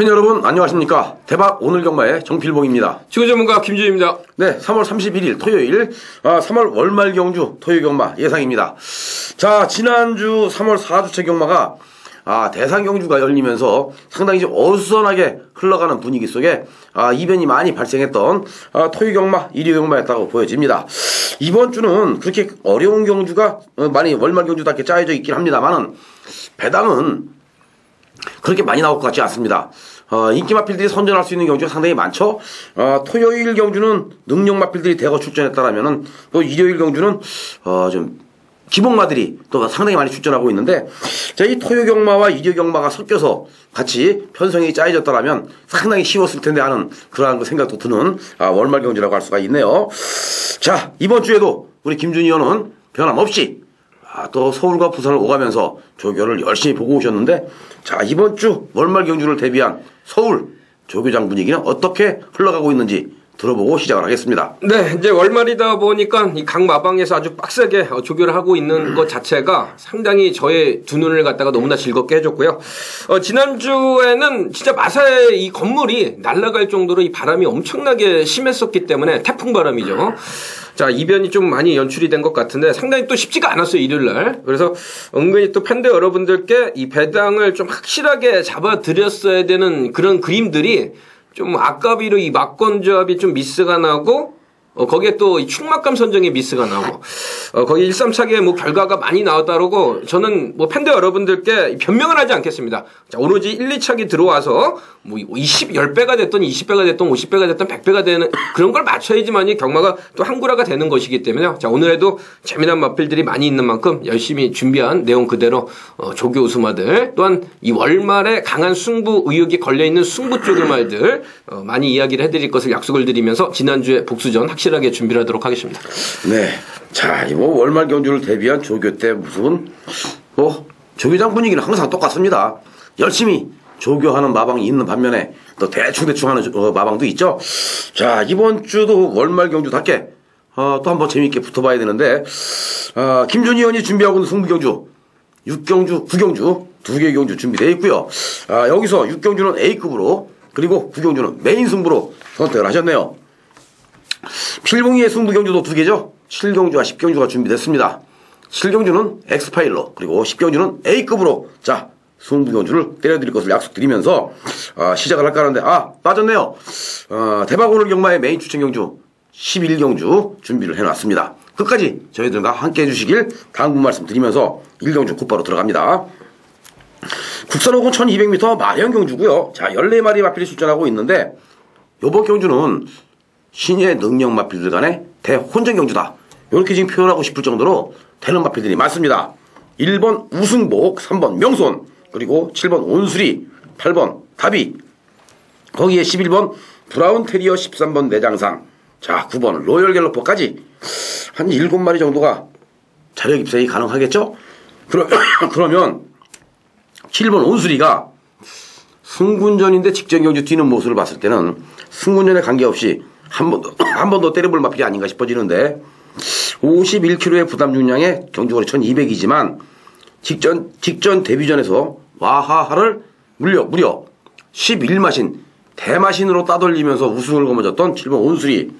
경마팬 여러분 안녕하십니까 대박 오늘 경마의 정필봉입니다 지구 전문가 김주입니다. 네 3월 31일 토요일 아, 3월 월말 경주 토요 경마 예상입니다 자 지난주 3월 4주차 경마가 아, 대상 경주가 열리면서 상당히 좀 어수선하게 흘러가는 분위기 속에 아, 이변이 많이 발생했던 아, 토요 경마, 일요 경마였다고 보여집니다. 이번 주는 그렇게 어려운 경주가 어, 많이 월말 경주답게 짜여져 있긴 합니다만은 배당은 그렇게 많이 나올 것 같지 않습니다. 어, 인기 마필들이 선전할 수 있는 경주가 상당히 많죠. 어, 토요일 경주는 능력 마필들이 대거 출전했다라면은 또 일요일 경주는 어, 좀 기복마들이 또 상당히 많이 출전하고 있는데 자, 이 토요 경마와 일요 경마가 섞여서 같이 편성이 짜여졌다라면 상당히 쉬웠을 텐데 하는 그러한 생각도 드는 아, 월말 경주라고 할 수가 있네요. 자, 이번 주에도 우리 김준희 의원은 변함없이 아, 또 서울과 부산을 오가면서 조교를 열심히 보고 오셨는데 자 이번 주 월말 경주를 대비한 서울 조교장 분위기는 어떻게 흘러가고 있는지 들어보고 시작을 하겠습니다. 네, 이제 월말이다 보니까 이 각 마방에서 아주 빡세게 어, 조교를 하고 있는 것 자체가 상당히 저의 두 눈을 갖다가 너무나 즐겁게 해줬고요. 어, 지난주에는 진짜 마사의 이 건물이 날아갈 정도로 이 바람이 엄청나게 심했었기 때문에 태풍 바람이죠. 자, 이변이 좀 많이 연출이 된 것 같은데 상당히 또 쉽지가 않았어요, 일요일 날. 그래서 은근히 또 팬들 여러분들께 이 배당을 좀 확실하게 잡아드렸어야 되는 그런 그림들이 좀 아까비로 이 막건 조합이 좀 미스가 나고 어, 거기에 또 충막감 선정의 미스가 나고 어, 거기 1, 3차게 뭐 결과가 많이 나왔다고 저는 뭐 팬들 여러분들께 변명을 하지 않겠습니다. 자, 오로지 1, 2차기 들어와서 뭐 20, 10배가 됐던 20배가 됐던 50배가 됐던 100배가 되는 그런 걸 맞춰야지만이 경마가 또 한구라가 되는 것이기 때문에요. 자, 오늘에도 재미난 마필들이 많이 있는 만큼 열심히 준비한 내용 그대로 어, 조교 우수마들 또한 이 월말에 강한 승부 의욕이 걸려있는 승부 쪽의 말들 어, 많이 이야기를 해드릴 것을 약속을 드리면서 지난주에 복수전 확실하게 준비를 하도록 하겠습니다. 네. 자, 이뭐 월말 경주를 대비한 조교 때 무슨 뭐 조교장 분위기는 항상 똑같습니다. 열심히 조교하는 마방이 있는 반면에 또 대충대충 하는 어, 마방도 있죠. 자, 이번 주도 월말 경주답게 어, 또 한번 재미있게 붙어봐야 되는데 어, 김준희 의원이 준비하고 있는 승부 경주 6경주, 9경주 두 개의 경주 준비되어 있고요. 아, 여기서 6경주는 A급으로 그리고 9경주는 메인 승부로 선택을 하셨네요. 필봉이의 승부 경주도 두 개죠. 7경주와 10경주가 준비됐습니다. 7경주는 X파일로 그리고 10경주는 A급으로 자 승부 경주를 때려드릴 것을 약속드리면서 아, 시작을 할까 하는데 아 빠졌네요. 어, 대박 오늘 경마의 메인 추천 경주 11경주 준비를 해놨습니다. 끝까지 저희들과 함께 해주시길 당부 말씀드리면서 1경주 곧바로 들어갑니다. 국산호군 1200m 마련 경주고요. 자 14마리 마필이 출전하고 있는데 요번 경주는 신의 능력 마필들 간의 대혼전 경주다. 이렇게 지금 표현하고 싶을 정도로 되는 마필들이 많습니다. 1번 우승복, 3번 명손, 그리고 7번 온수리, 8번 다비, 거기에 11번 브라운 테리어 13번 내장상, 자 9번 로열 갤러퍼까지 한 7마리 정도가 자력 입성이 가능하겠죠? 그러, 그러면 7번 온수리가 승군전인데 직전 경주 뛰는 모습을 봤을 때는 승군전에 관계없이 한 번 더, 한 번 더 때려볼 마필이 아닌가 싶어지는데 51kg의 부담 중량에 경주거리 1200이지만 직전, 직전 데뷔전에서 와하하를 무려, 무려 11마신 대마신으로 따돌리면서 우승을 거머졌던 7번 온수리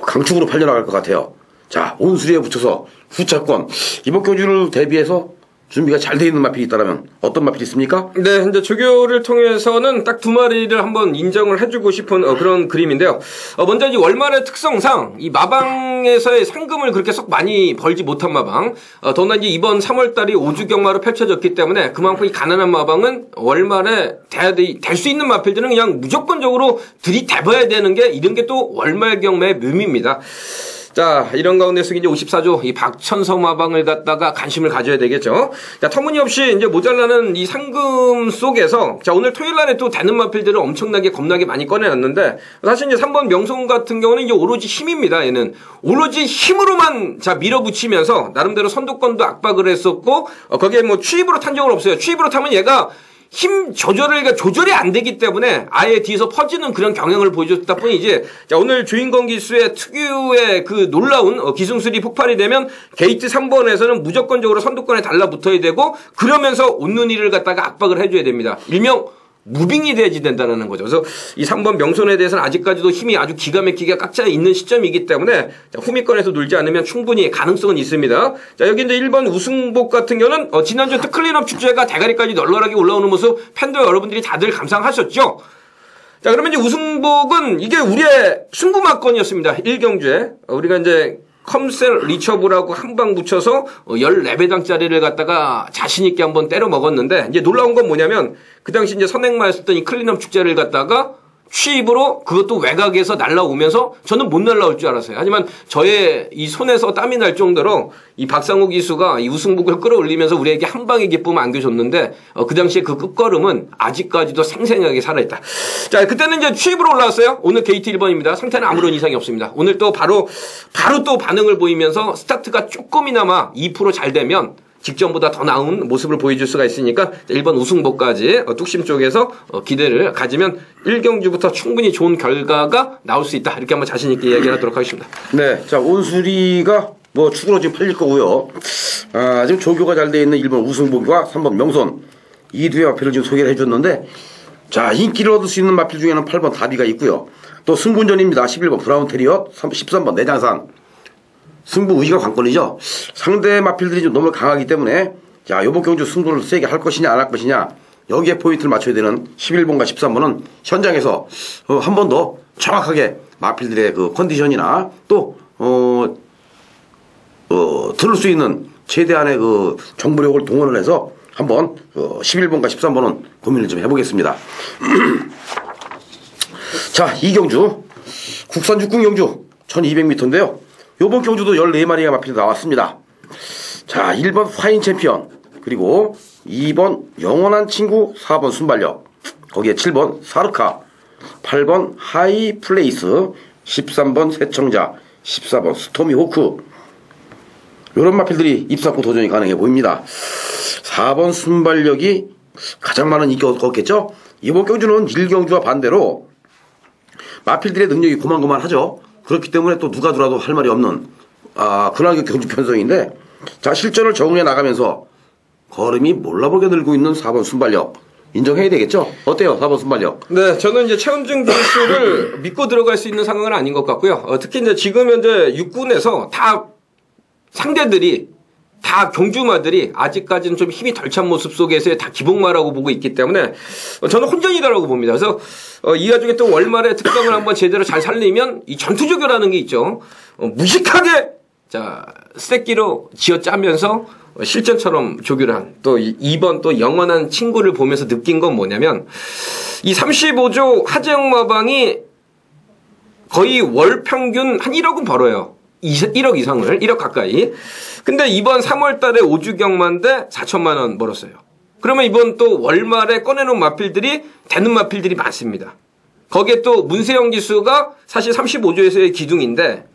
강축으로 팔려나갈 것 같아요. 자, 온수리에 붙여서 후차권 이번 경주를 대비해서 준비가 잘 돼 있는 마필이 있다면 어떤 마필이 있습니까? 네, 이제 조교를 통해서는 딱 두 마리를 한번 인정을 해주고 싶은 어, 그런 그림인데요. 어, 먼저 이 월말의 특성상 이 마방에서의 상금을 그렇게 썩 많이 벌지 못한 마방, 어, 더나 이제 이번 3월달이 오주 경마로 펼쳐졌기 때문에 그만큼 이 가난한 마방은 월말에 될 수 있는 마필들은 그냥 무조건적으로 들이대봐야 되는 게 이런 게 또 월말 경매의 묘미입니다. 자, 이런 가운데서 이제 54조 이 박천성 마방을 갖다가 관심을 가져야 되겠죠. 자, 터무니없이 이제 모자라는 이 상금 속에서 자, 오늘 토요일 날에 또 되는 마필들을 엄청나게 겁나게 많이 꺼내놨는데 사실 이제 3번 명성 같은 경우는 이제 오로지 힘입니다. 얘는 오로지 힘으로만 자, 밀어붙이면서 나름대로 선두권도 압박을 했었고 어, 거기에 뭐 추입으로 탄 적은 없어요. 추입으로 타면 얘가 힘 조절을 그러니까 조절이 안 되기 때문에 아예 뒤에서 퍼지는 그런 경향을 보여줬다 뿐이지. 자 오늘 주인공 기수의 특유의 그 놀라운 어, 기승술이 폭발이 되면 게이트 3번에서는 무조건적으로 선두권에 달라붙어야 되고 그러면서 온눈이를 갖다가 압박을 해줘야 됩니다. 일명 무빙이 돼야지 된다는 거죠. 그래서 이 3번 명손에 대해서는 아직까지도 힘이 아주 기가 막히게 꽉차 있는 시점이기 때문에 자, 후미권에서 놀지 않으면 충분히 가능성은 있습니다. 자, 여기 이제 1번 우승복 같은 경우는 어, 지난주 특클린업 축제가 대가리까지 널널하게 올라오는 모습 팬도 여러분들이 다들 감상하셨죠? 자, 그러면 이제 우승복은 이게 우리의 승부막건이었습니다. 1경주에. 어, 우리가 이제 컴셀 리처브라고 한 방 붙여서 14배당짜리를 갖다가 자신있게 한번 때려 먹었는데 이제 놀라운 건 뭐냐면 그 당시 이제 선행마였었던 이 클린업 축제를 갖다가 추입으로 그것도 외곽에서 날라오면서 저는 못 날라올 줄 알았어요. 하지만 저의 이 손에서 땀이 날 정도로 이 박상호 기수가 이 우승복을 끌어올리면서 우리에게 한 방의 기쁨을 안겨줬는데 어, 그 당시에 그 끝걸음은 아직까지도 생생하게 살아있다. 자, 그때는 이제 추입으로 올라왔어요. 오늘 게이트 1번입니다. 상태는 아무런 이상이 없습니다. 오늘 또 바로 바로 또 반응을 보이면서 스타트가 조금이나마 2%잘 되면 직전보다 더 나은 모습을 보여줄 수가 있으니까 1번 우승복까지 어, 뚝심 쪽에서 어, 기대를 가지면 1경주부터 충분히 좋은 결과가 나올 수 있다. 이렇게 한번 자신있게 이야기하도록 하겠습니다. 네, 자 온수리가 뭐 축으로 지금 팔릴 거고요. 아, 지금 조교가 잘 돼 있는 1번 우승복과 3번 명손 이 두의 마필을 지금 소개를 해줬는데 자 인기를 얻을 수 있는 마필 중에는 8번 다비가 있고요. 또 승분전입니다. 11번 브라운 테리엇, 13번 내장산. 승부 의지가 관건이죠. 상대 마필들이 좀 너무 강하기 때문에 자 요번 경주 승부를 세게 할 것이냐 안 할 것이냐 여기에 포인트를 맞춰야 되는 11번과 13번은 현장에서 어, 한 번 더 정확하게 마필들의 그 컨디션이나 또 어, 어, 들을 수 있는 최대한의 그 정보력을 동원을 해서 한번 어, 11번과 13번은 고민을 좀 해보겠습니다. 자, 이경주 국산 육군 경주 1200m인데요. 요번 경주도 14마리가 마필 나왔습니다. 자, 1번 화인 챔피언, 그리고 2번 영원한 친구, 4번 순발력, 거기에 7번 사르카, 8번 하이 플레이스, 13번 새청자, 14번 스토미 호크. 요런 마필들이 입상권 도전이 가능해 보입니다. 4번 순발력이 가장 많은 인기가 얻겠죠? 이번 경주는 1경주와 반대로 마필들의 능력이 고만고만하죠. 그렇기 때문에 또 누가 들어도 할 말이 없는 아 그런 경주 편성인데 자 실전을 적응해 나가면서 걸음이 몰라보게 늘고 있는 4번 순발력 인정해야 되겠죠? 어때요 4번 순발력? 네, 저는 이제 최은중 기수를 믿고 들어갈 수 있는 상황은 아닌 것 같고요. 어, 특히 이제 지금 현재 육군에서 다 상대들이 다 경주마들이 아직까지는 좀 힘이 덜 찬 모습 속에서의 다 기복마라고 보고 있기 때문에 어, 저는 혼전이다라고 봅니다. 그래서 어, 이 와중에 또 월말의 특성을 한번 제대로 잘 살리면 이 전투조교라는 게 있죠. 어, 무식하게 자 스tek기로 지어짜면서 어, 실전처럼 조교를 한또 2번 또 영원한 친구를 보면서 느낀 건 뭐냐면 이 35조 하재영 마방이 거의 월 평균 한 1억은 벌어요. 1억 이상을 1억 가까이. 근데 이번 3월 달에 오주경만대 4천만 원 벌었어요. 그러면 이번 또 월말에 꺼내놓은 마필들이 되는 마필들이 많습니다. 거기에 또 문세영 기수가 사실 35조에서의 기둥인데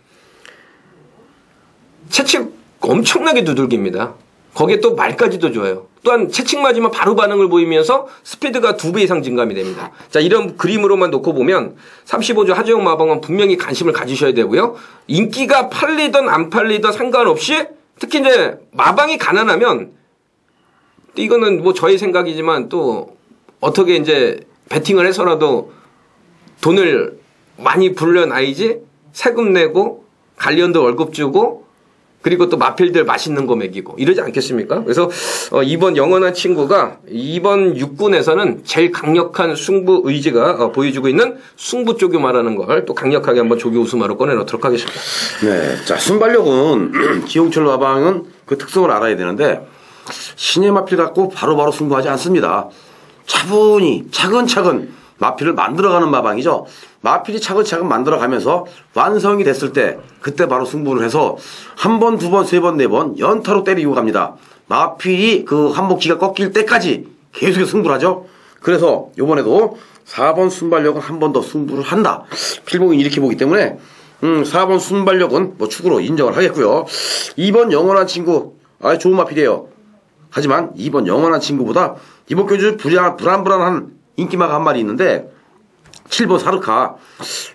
채찍 엄청나게 두들깁니다. 거기에 또 말까지도 줘요. 또한 채찍 맞으면 바로 반응을 보이면서 스피드가 두 배 이상 증감이 됩니다. 자, 이런 그림으로만 놓고 보면 35조 하재영 마방은 분명히 관심을 가지셔야 되고요. 인기가 팔리든 안 팔리든 상관없이 특히 이제 마방이 가난하면 이거는 뭐 저의 생각이지만 또 어떻게 이제 베팅을 해서라도 돈을 많이 불려놔야지 세금 내고 관리원들 월급 주고 그리고 또 마필들 맛있는 거 먹이고 이러지 않겠습니까? 그래서 어, 이번 영원한 친구가 이번 육군에서는 제일 강력한 승부 의지가 어, 보여주고 있는 승부 조교 말하는 걸 또 강력하게 한번 조교 웃음하러 꺼내놓도록 하겠습니다. 네, 자 순발력은 기용철 마방은 그 특성을 알아야 되는데 신의 마필 갖고 바로바로 승부하지 않습니다. 차분히 차근차근 마필을 만들어가는 마방이죠. 마필이 차근차근 만들어가면서 완성이 됐을 때 그때 바로 승부를 해서 한 번, 두 번, 세 번, 네 번 연타로 때리고 갑니다. 마필이 그 한복기가 꺾일 때까지 계속해서 승부를 하죠. 그래서 요번에도 4번 순발력은 한 번 더 승부를 한다. 필봉이 이렇게 보기 때문에 음, 4번 순발력은 뭐 축으로 인정을 하겠고요. 2번 영원한 친구, 아 좋은 마필이에요. 하지만 2번 영원한 친구보다 이번 교주 불안, 불안불안한 인기마가 한 마리 있는데 7번 사르카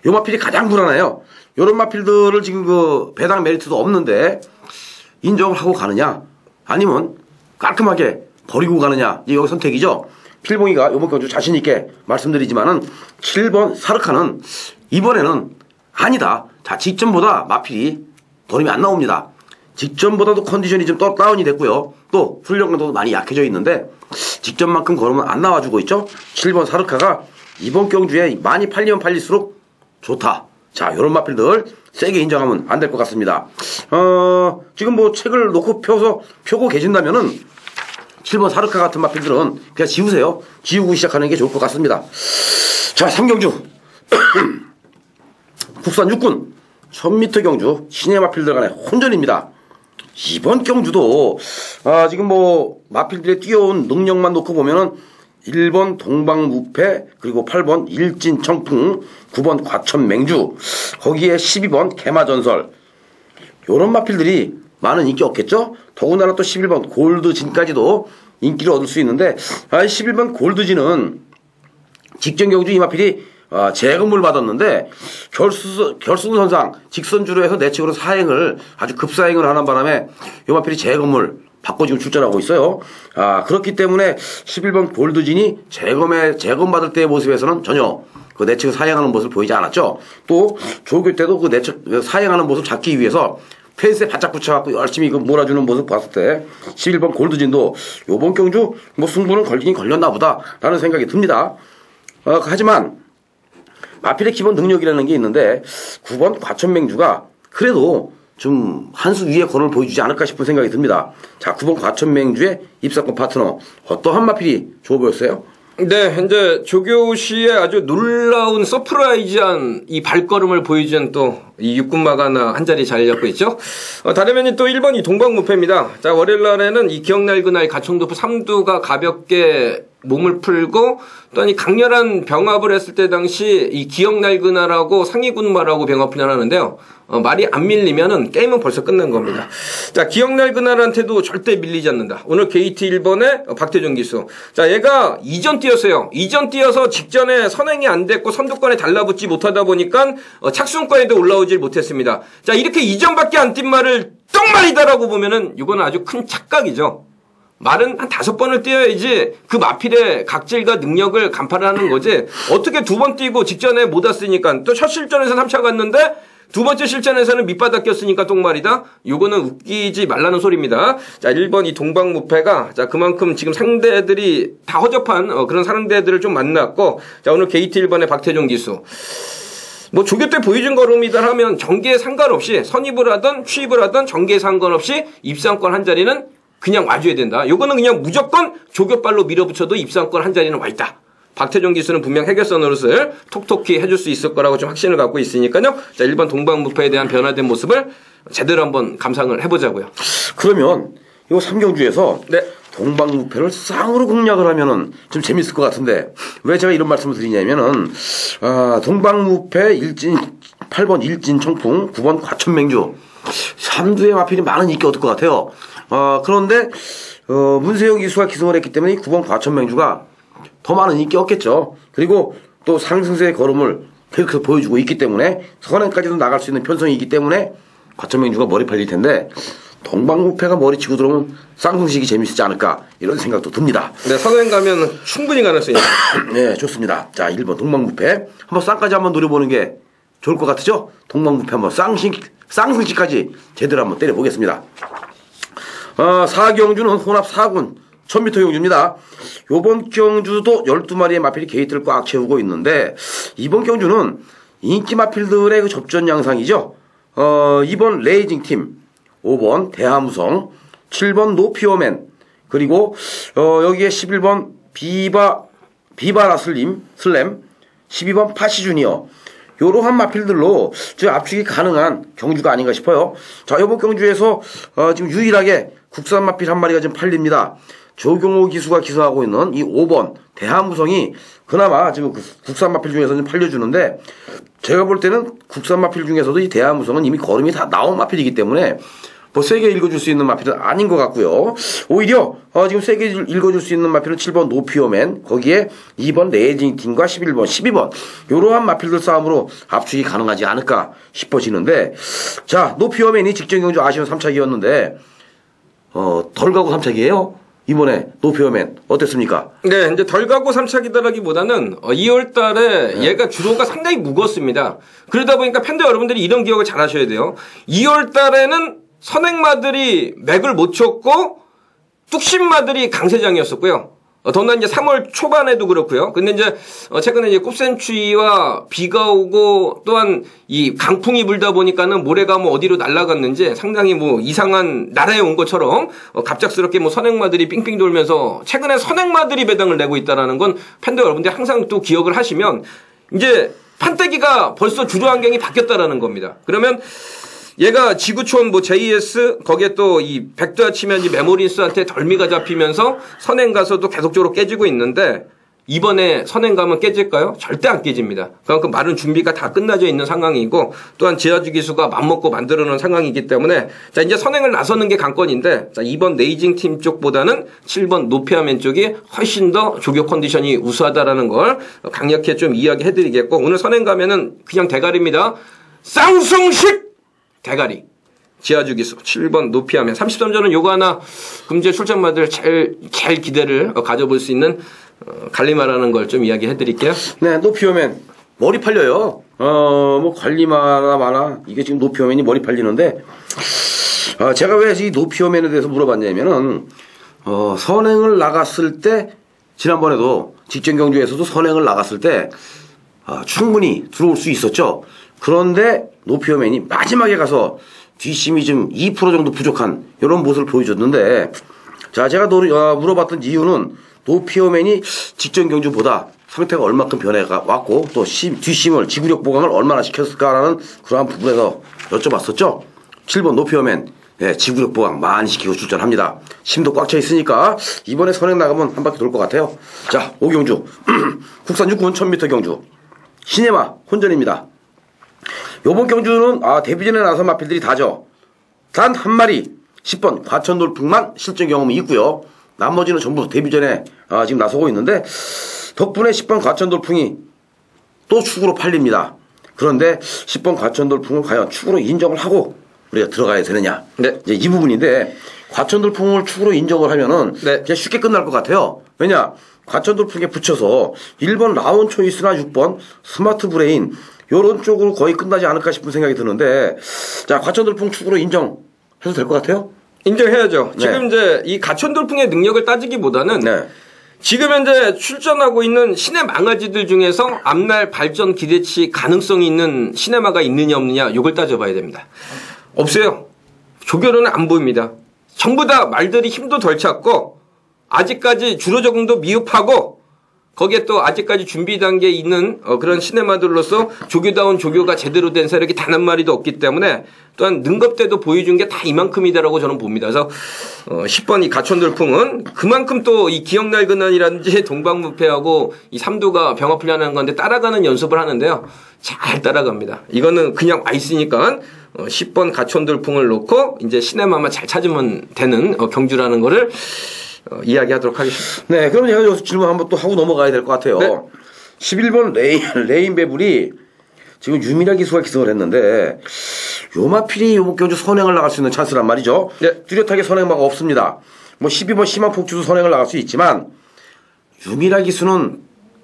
요 마필이 가장 불안해요. 요런 마필들을 지금 그 배당 메리트도 없는데 인정을 하고 가느냐 아니면 깔끔하게 버리고 가느냐 이게 여기 선택이죠. 필봉이가 이번 경주 자신 있게 말씀드리지만은 7번 사르카는 이번에는 아니다. 자 직전보다 마필이 도움이 안 나옵니다. 직전보다도 컨디션이 좀 떠- 다운이 됐고요. 또 훈련 강도도 많이 약해져 있는데 직전만큼 걸으면 안 나와주고 있죠. 7번 사르카가 이번 경주에 많이 팔리면 팔릴수록 좋다. 자, 요런 마필들 세게 인정하면 안 될 것 같습니다. 어, 지금 뭐 책을 놓고 펴서 펴고 계신다면은 7번 사르카 같은 마필들은 그냥 지우세요. 지우고 시작하는 게 좋을 것 같습니다. 자, 3경주. 국산 육군 1000m 경주 신의 마필들 간의 혼전입니다. 이번 경주도 아, 지금 뭐 마필들의 뛰어온 능력만 놓고 보면은 1번 동방무패 그리고 8번 일진청풍 9번 과천맹주 거기에 12번 개마전설 요런 마필들이 많은 인기 없겠죠? 더군다나 또 11번 골드진까지도 인기를 얻을 수 있는데 아, 11번 골드진은 직전 경주 이마필이 아, 재건물 받았는데 결수 결승선상 직선주로 해서 내측으로 사행을 아주 급사행을 하는 바람에 이마필이 재건물 지금 출전하고 있어요. 아 그렇기 때문에 11번 골드진이 재검에 재검 받을 때의 모습에서는 전혀 그 내측 사행하는 모습을 보이지 않았죠. 또 조교 때도 그 내측 사행하는 모습 잡기 위해서 펜스에 바짝 붙여갖고 열심히 그 몰아주는 모습 봤을 때 11번 골드진도 요번 경주 뭐 승부는 걸리긴 걸렸나 보다라는 생각이 듭니다. 어, 하지만 마필의 기본 능력이라는 게 있는데 9번 과천맹주가 그래도 좀 한 수 위에 건을 보여주지 않을까 싶은 생각이 듭니다. 자, 9번 과천맹주의 입사권 파트너 어떠한 마필이 좋아 보였어요? 네, 현재 조교 시에 아주 놀라운 surprise한 이 발걸음을 보여준 또 이 육군마가 하나 한 자리 자리 잡고 있죠. 어, 다름 아닌 또 1번이 동방무패입니다. 자, 월요일 날에는 이 기억날 그날 가청도프 삼두가 가볍게 몸을 풀고 또한 이 강렬한 병합을 했을 때 당시 이 기억 날 그날하고 상위군마하고 병합을 하는데요. 어, 말이 안 밀리면은 게임은 벌써 끝난 겁니다. 자, 기억 날 그날한테도 절대 밀리지 않는다. 오늘 게이트 1번의 박태종 기수. 자, 얘가 이전 뛰었어요. 이전 뛰어서 직전에 선행이 안 됐고 선두권에 달라붙지 못하다 보니까 어, 착순권에도 올라오질 못했습니다. 자, 이렇게 이전밖에 안 뛴 말을 똥말이다라고 보면은 이거는 아주 큰 착각이죠. 말은 한 다섯 번을 뛰어야지 그 마필의 각질과 능력을 간파를 하는 거지. 어떻게 두 번 뛰고 직전에 못 왔으니까 또 첫 실전에서 3착 갔는데 두 번째 실전에서는 밑바닥 꼈으니까 똥말이다? 요거는 웃기지 말라는 소리입니다. 자, 1번 이 동방무패가 자, 그만큼 지금 상대들이 다 허접한 어, 그런 상대들을 좀 만났고 자, 오늘 게이트 1번의 박태종 기수. 뭐 조교 때 보여준 걸음이다 하면 정계에 상관없이 선입을 하든 취입을 하든 정계에 상관없이 입상권 한 자리는 그냥 와줘야 된다. 요거는 그냥 무조건 조교발로 밀어붙여도 입상권 한 자리는 와 있다. 박태종 기수는 분명 해결선 노릇을 톡톡히 해줄 수 있을 거라고 좀 확신을 갖고 있으니까요. 자, 1번 동방무패에 대한 변화된 모습을 제대로 한번 감상을 해보자고요. 그러면 요 3경주에서 네. 동방무패를 쌍으로 공략을 하면은 좀 재밌을 것 같은데 왜 제가 이런 말씀을 드리냐면은 아, 동방무패 일진 8번 일진 청풍 9번 과천맹주 3두의 마필이 많은 인기 얻을 것 같아요. 아, 그런데 어, 문세영 기수가 기승을 했기 때문에 이 9번 과천맹주가 더 많은 인기 얻겠죠. 그리고 또 상승세의 걸음을 계속 보여주고 있기 때문에 선행까지도 나갈 수 있는 편성이 있기 때문에 과천맹주가 머리 팔릴 텐데 동방무패가 머리 치고 들어오면 쌍둥식이 재밌지 않을까 이런 생각도 듭니다. 네, 선행 가면 충분히 가능성이 있습니다. 네, 좋습니다. 자, 1번 동방무패 한번 쌍까지 한번 노려보는 게 좋을 것 같으죠? 동방무패 한번 쌍승 쌍승식까지 제대로 한번 때려보겠습니다. 어, 4경주는 혼합 4군 1000m 경주입니다. 요번 경주도 12마리의 마필이 게이트를 꽉 채우고 있는데 이번 경주는 인기 마필들의 그 접전 양상이죠. 어, 2번 레이징 팀, 5번 대하무성, 7번 노피어맨, 그리고 어, 여기에 11번 비바 비바라 슬림 슬램, 12번 파시 주니어. 요러한 마필들로 저 압축이 가능한 경주가 아닌가 싶어요. 자, 이번 경주에서 어, 지금 유일하게 국산 마필 한 마리가 지금 팔립니다. 조경호 기수가 기사하고 있는 이 5번 대한무성이 그나마 지금 그 국산 마필 중에서는 팔려주는데 제가 볼 때는 국산 마필 중에서도 이 대한무성은 이미 걸음이 다 나온 마필이기 때문에 뭐 세게 읽어줄 수 있는 마필은 아닌 것 같고요. 오히려 어, 지금 세게 읽어줄 수 있는 마필은 7번 노피어맨 거기에 2번 레이징팀과 11번, 12번 이러한 마필들 싸움으로 압축이 가능하지 않을까 싶어지는데 자 노피어맨이 직전 경주 아쉬운 3착이었는데 어, 덜 가고 3착이에요. 이번에 노피어맨 어땠습니까? 네, 이제 덜 가고 3차 기다라기보다는 2월 달에 얘가 주로가 상당히 무겁습니다. 그러다 보니까 팬들 여러분들이 이런 기억을 잘 하셔야 돼요. 2월 달에는 선행마들이 맥을 못 쳤고 뚝심마들이 강세장이었었고요. 어, 더나 이제 3월 초반에도 그렇고요. 근데 이제 어, 최근에 이제 꼽센추위와 비가 오고 또한 이 강풍이 불다 보니까는 모래가 뭐 어디로 날아갔는지 상당히 뭐 이상한 나라에 온 것처럼 어, 갑작스럽게 뭐 선행마들이 삥삥 돌면서 최근에 선행마들이 배당을 내고 있다라는 건 팬들 여러분들이 항상 또 기억을 하시면 이제 판때기가 벌써 주조 환경이 바뀌었다라는 겁니다. 그러면 얘가 지구촌 뭐 JS 거기에 또 이 백두야 치면 이 메모리스한테 덜미가 잡히면서 선행 가서도 계속적으로 깨지고 있는데 이번에 선행 가면 깨질까요? 절대 안 깨집니다. 그만큼 많은 준비가 다 끝나져 있는 상황이고 또한 지하주 기수가 맘먹고 만들어 놓은 상황이기 때문에 자 이제 선행을 나서는 게 관건인데 자 이번 네이징 팀 쪽보다는 7번 노피아맨 쪽이 훨씬 더 조교 컨디션이 우수하다라는 걸 강력히 좀 이야기해 드리겠고 오늘 선행 가면은 그냥 대가리입니다. 쌍승식 대가리. 지하주 기수 7번 높이하면 33전은 요거 하나 금주에 출전마들 제일 제일 기대를 어, 가져볼 수 있는 어, 갈리마라는 걸 좀 이야기해 드릴게요. 네, 노피오맨 머리 팔려요. 어, 뭐 관리마나 마나 이게 지금 노피오맨이 머리 팔리는데 아, 제가 왜이 노피오맨에 대해서 물어봤냐면은 어, 선행을 나갔을 때 지난번에도 직전 경주에서도 선행을 나갔을 때 아, 충분히 들어올 수 있었죠. 그런데 노피어맨이 마지막에 가서 뒷심이 좀 2% 정도 부족한 이런 모습을 보여줬는데 자 제가 노, 어, 물어봤던 이유는 노피어맨이 직전 경주보다 상태가 얼마큼 변해가 왔고 또 심, 뒷심을 지구력 보강을 얼마나 시켰을까라는 그러한 부분에서 여쭤봤었죠. 7번 노피오맨 예, 지구력 보강 많이 시키고 출전합니다. 심도 꽉 차 있으니까 이번에 선행 나가면 한 바퀴 돌 것 같아요. 자, 오경주 국산 육군 1000m 경주 시네마 혼전입니다. 요번 경주는 아, 데뷔전에 나선 마필들이 다죠. 단 한 마리 10번 과천돌풍만 실전 경험이 있고요. 나머지는 전부 데뷔전에 아, 지금 나서고 있는데 덕분에 10번 과천돌풍이 또 축으로 팔립니다. 그런데 10번 과천돌풍을 과연 축으로 인정을 하고 우리가 들어가야 되느냐. 네. 이제 이 부분인데 과천돌풍을 축으로 인정을 하면은 네. 그냥 쉽게 끝날 것 같아요. 왜냐? 과천돌풍에 붙여서 1번 라온 초이스나 6번 스마트 브레인 요런 쪽으로 거의 끝나지 않을까 싶은 생각이 드는데 자 과천돌풍 축으로 인정해도 될 것 같아요? 인정해야죠. 네. 지금 이제 이 과천돌풍의 능력을 따지기보다는 네. 지금 현재 출전하고 있는 시내 망아지들 중에서 앞날 발전 기대치 가능성이 있는 시네마가 있느냐 없느냐 요걸 따져봐야 됩니다. 없어요. 조교로는 안 보입니다. 전부 다 말들이 힘도 덜 찼고 아직까지 주로 적응도 미흡하고 거기에 또 아직까지 준비 단계에 있는 어, 그런 시네마들로서 조교다운 조교가 제대로 된 세력이 단 한 마리도 없기 때문에 또한 능겁대도 보여준 게 다 이만큼이다라고 저는 봅니다. 그래서 어, 10번 이 과천돌풍은 그만큼 또 이 기억날그날이라든지 동방무패하고 이 삼두가 병합훈련하는 건데 따라가는 연습을 하는데요. 잘 따라갑니다. 이거는 그냥 와 있으니까 어, 10번 과천돌풍을 놓고 이제 시네마만 잘 찾으면 되는 어, 경주라는 거를 어, 이야기하도록 하겠습니다. 네, 그럼 제가 여기서 질문 한번 또 하고 넘어가야 될 것 같아요. 네. 11번 레인, 레인 베블이 지금 유미라 기수가 기승을 했는데 요마필이 요번 경주 선행을 나갈 수 있는 찬스란 말이죠. 네. 뚜렷하게 선행마가 없습니다. 뭐 12번 심한 폭주도 선행을 나갈 수 있지만 유미라 기수는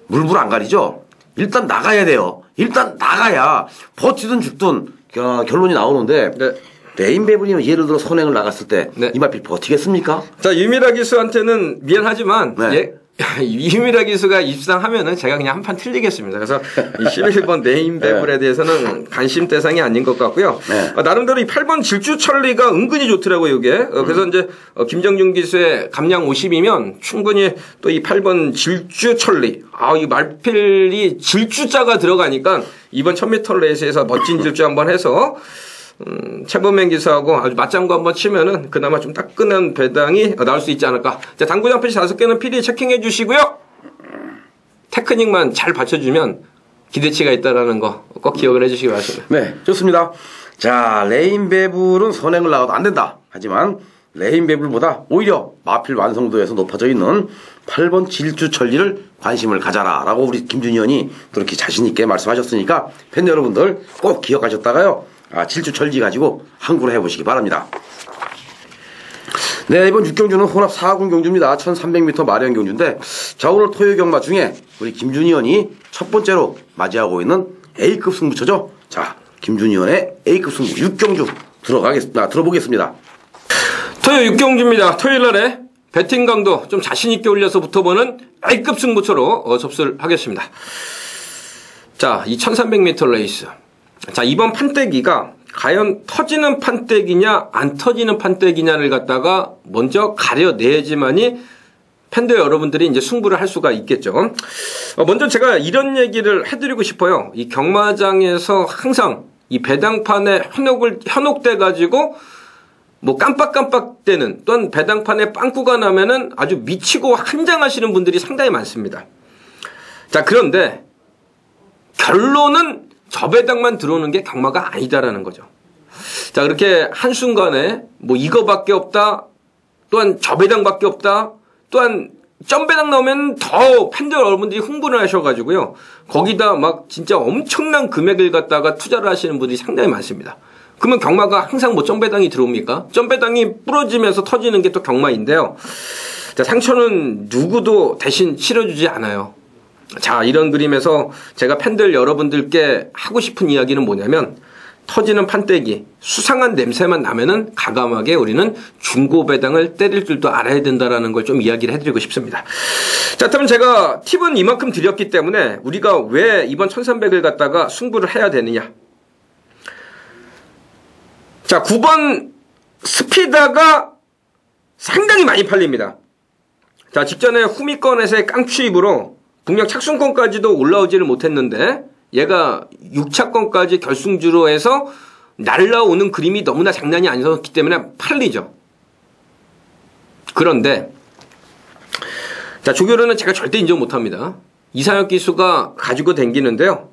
물불 안 가리죠. 일단 나가야 돼요. 일단 나가야 버티든 죽든 어, 결론이 나오는데 네. 레인 베블이 예를 들어 선행을 나갔을 때 네. 이마필 버티겠습니까? 자, 유미라 기수한테는 미안하지만, 네. 예. 유미라 기수가 입상하면은 제가 그냥 한 판 틀리겠습니다. 그래서 이 11번 레인 베블에 대해서는 관심 대상이 아닌 것 같고요. 네. 어, 나름대로 이 8번 질주 천리가 은근히 좋더라고요, 이게. 어, 그래서 이제 어, 김정준 기수의 감량 50이면 충분히 또 이 8번 질주 천리. 아, 이 마필이 질주자가 들어가니까 이번 1000m 레이스에서 멋진 질주 한번 해서 음, 최범현 기수하고 아주 맞장구 한번 치면은 그나마 좀 따끈한 배당이 나올 수 있지 않을까. 자, 당구장 패치 다섯 개는 PD 체킹해 주시고요. 테크닉만 잘 받쳐주면 기대치가 있다라는 거 꼭 기억을 해주시기 바랍니다. 네, 좋습니다. 자, 레인베블은 선행을 나가도 안 된다. 하지만 레인베블보다 오히려 마필 완성도에서 높아져 있는 8번 질주 천리를 관심을 가져라. 라고 우리 김준희 의원이 그렇게 자신있게 말씀하셨으니까 팬 여러분들 꼭 기억하셨다가요. 아, 질주 천리 가지고 항구를 해보시기 바랍니다. 네, 이번 6경주는 혼합 4군 경주입니다. 1300m 마련 경주인데, 자, 오늘 토요 경마 중에 우리 김준희 의원이 첫 번째로 맞이하고 있는 A급 승부처죠. 자, 김준희 의원의 A급 승부 6경주 들어가겠습니다. 들어보겠습니다. 토요 6경주입니다. 토요일 날에 배팅 강도 좀 자신있게 올려서 붙어보는 A급 승부처로 어, 접수를 하겠습니다. 자, 이 1300m 레이스. 자, 이번 판때기가 과연 터지는 판때기냐, 안 터지는 판때기냐를 갖다가 먼저 가려내야지만이 팬들 여러분들이 이제 승부를 할 수가 있겠죠. 어, 먼저 제가 이런 얘기를 해드리고 싶어요. 이 경마장에서 항상 이 배당판에 현혹을, 현혹돼 가지고 뭐 깜빡깜빡대는 또한 배당판에 빵꾸가 나면은 아주 미치고 한장하시는 분들이 상당히 많습니다. 자, 그런데 결론은 저 배당만 들어오는 게 경마가 아니다라는 거죠. 자, 그렇게 한순간에 뭐 이거밖에 없다. 또한 저 배당밖에 없다. 또한 점배당 나오면 더 팬들 여러분들이 흥분을 하셔가지고요. 거기다 막 진짜 엄청난 금액을 갖다가 투자를 하시는 분들이 상당히 많습니다. 그러면 경마가 항상 뭐 점배당이 들어옵니까? 점배당이 부러지면서 터지는 게 또 경마인데요. 자, 상처는 누구도 대신 치러주지 않아요. 자, 이런 그림에서 제가 팬들 여러분들께 하고 싶은 이야기는 뭐냐면 터지는 판때기, 수상한 냄새만 나면은 가감하게 우리는 중고 배당을 때릴 줄도 알아야 된다라는 걸 좀 이야기를 해드리고 싶습니다. 자, 그러면 제가 팁은 이만큼 드렸기 때문에 우리가 왜 이번 1300을 갖다가 승부를 해야 되느냐. 자, 9번 스피다가 상당히 많이 팔립니다. 자, 직전에 후미권에서의 깡추입으로 북녘 착순권까지도 올라오지를 못했는데 얘가 6차권까지 결승주로 해서 날라오는 그림이 너무나 장난이 아니었기 때문에 팔리죠. 그런데 자 조교련은 제가 절대 인정 못합니다. 이상혁 기수가 가지고 댕기는데요.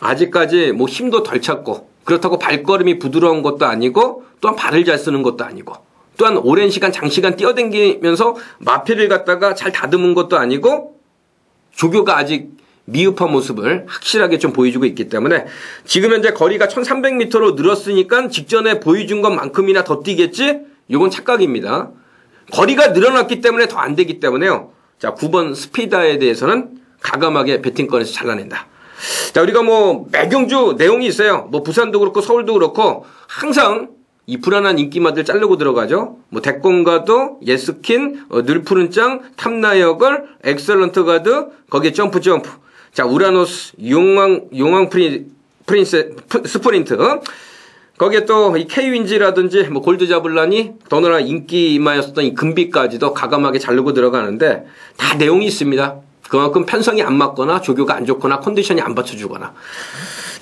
아직까지 뭐 힘도 덜 찼고 그렇다고 발걸음이 부드러운 것도 아니고 또한 발을 잘 쓰는 것도 아니고 또한 오랜 시간 장시간 뛰어댕기면서 마피를 갖다가 잘 다듬은 것도 아니고 조교가 아직 미흡한 모습을 확실하게 좀 보여주고 있기 때문에 지금 현재 거리가 1300m로 늘었으니까 직전에 보여준 것만큼이나 더 뛰겠지? 이건 착각입니다. 거리가 늘어났기 때문에 더 안 되기 때문에요. 자, 9번 스피다에 대해서는 과감하게 배팅권에서 잘라낸다. 자, 우리가 뭐 매경주 내용이 있어요. 뭐 부산도 그렇고 서울도 그렇고 항상 이 불안한 인기마들 자르고 들어가죠. 뭐 대권가도 예스킨, 어, 늘 푸른 짱, 탐나여걸, 엑셀런트 가드, 거기에 점프 점프. 자, 우라노스, 용왕, 용왕 프리, 프린스, 스프린트. 거기에 또 이 K윈지라든지 뭐 골드 자블라니 더너나 인기마였었던 이 금비까지도 과감하게 자르고 들어가는데 다 내용이 있습니다. 그만큼 편성이 안 맞거나 조교가 안 좋거나 컨디션이 안 받쳐주거나.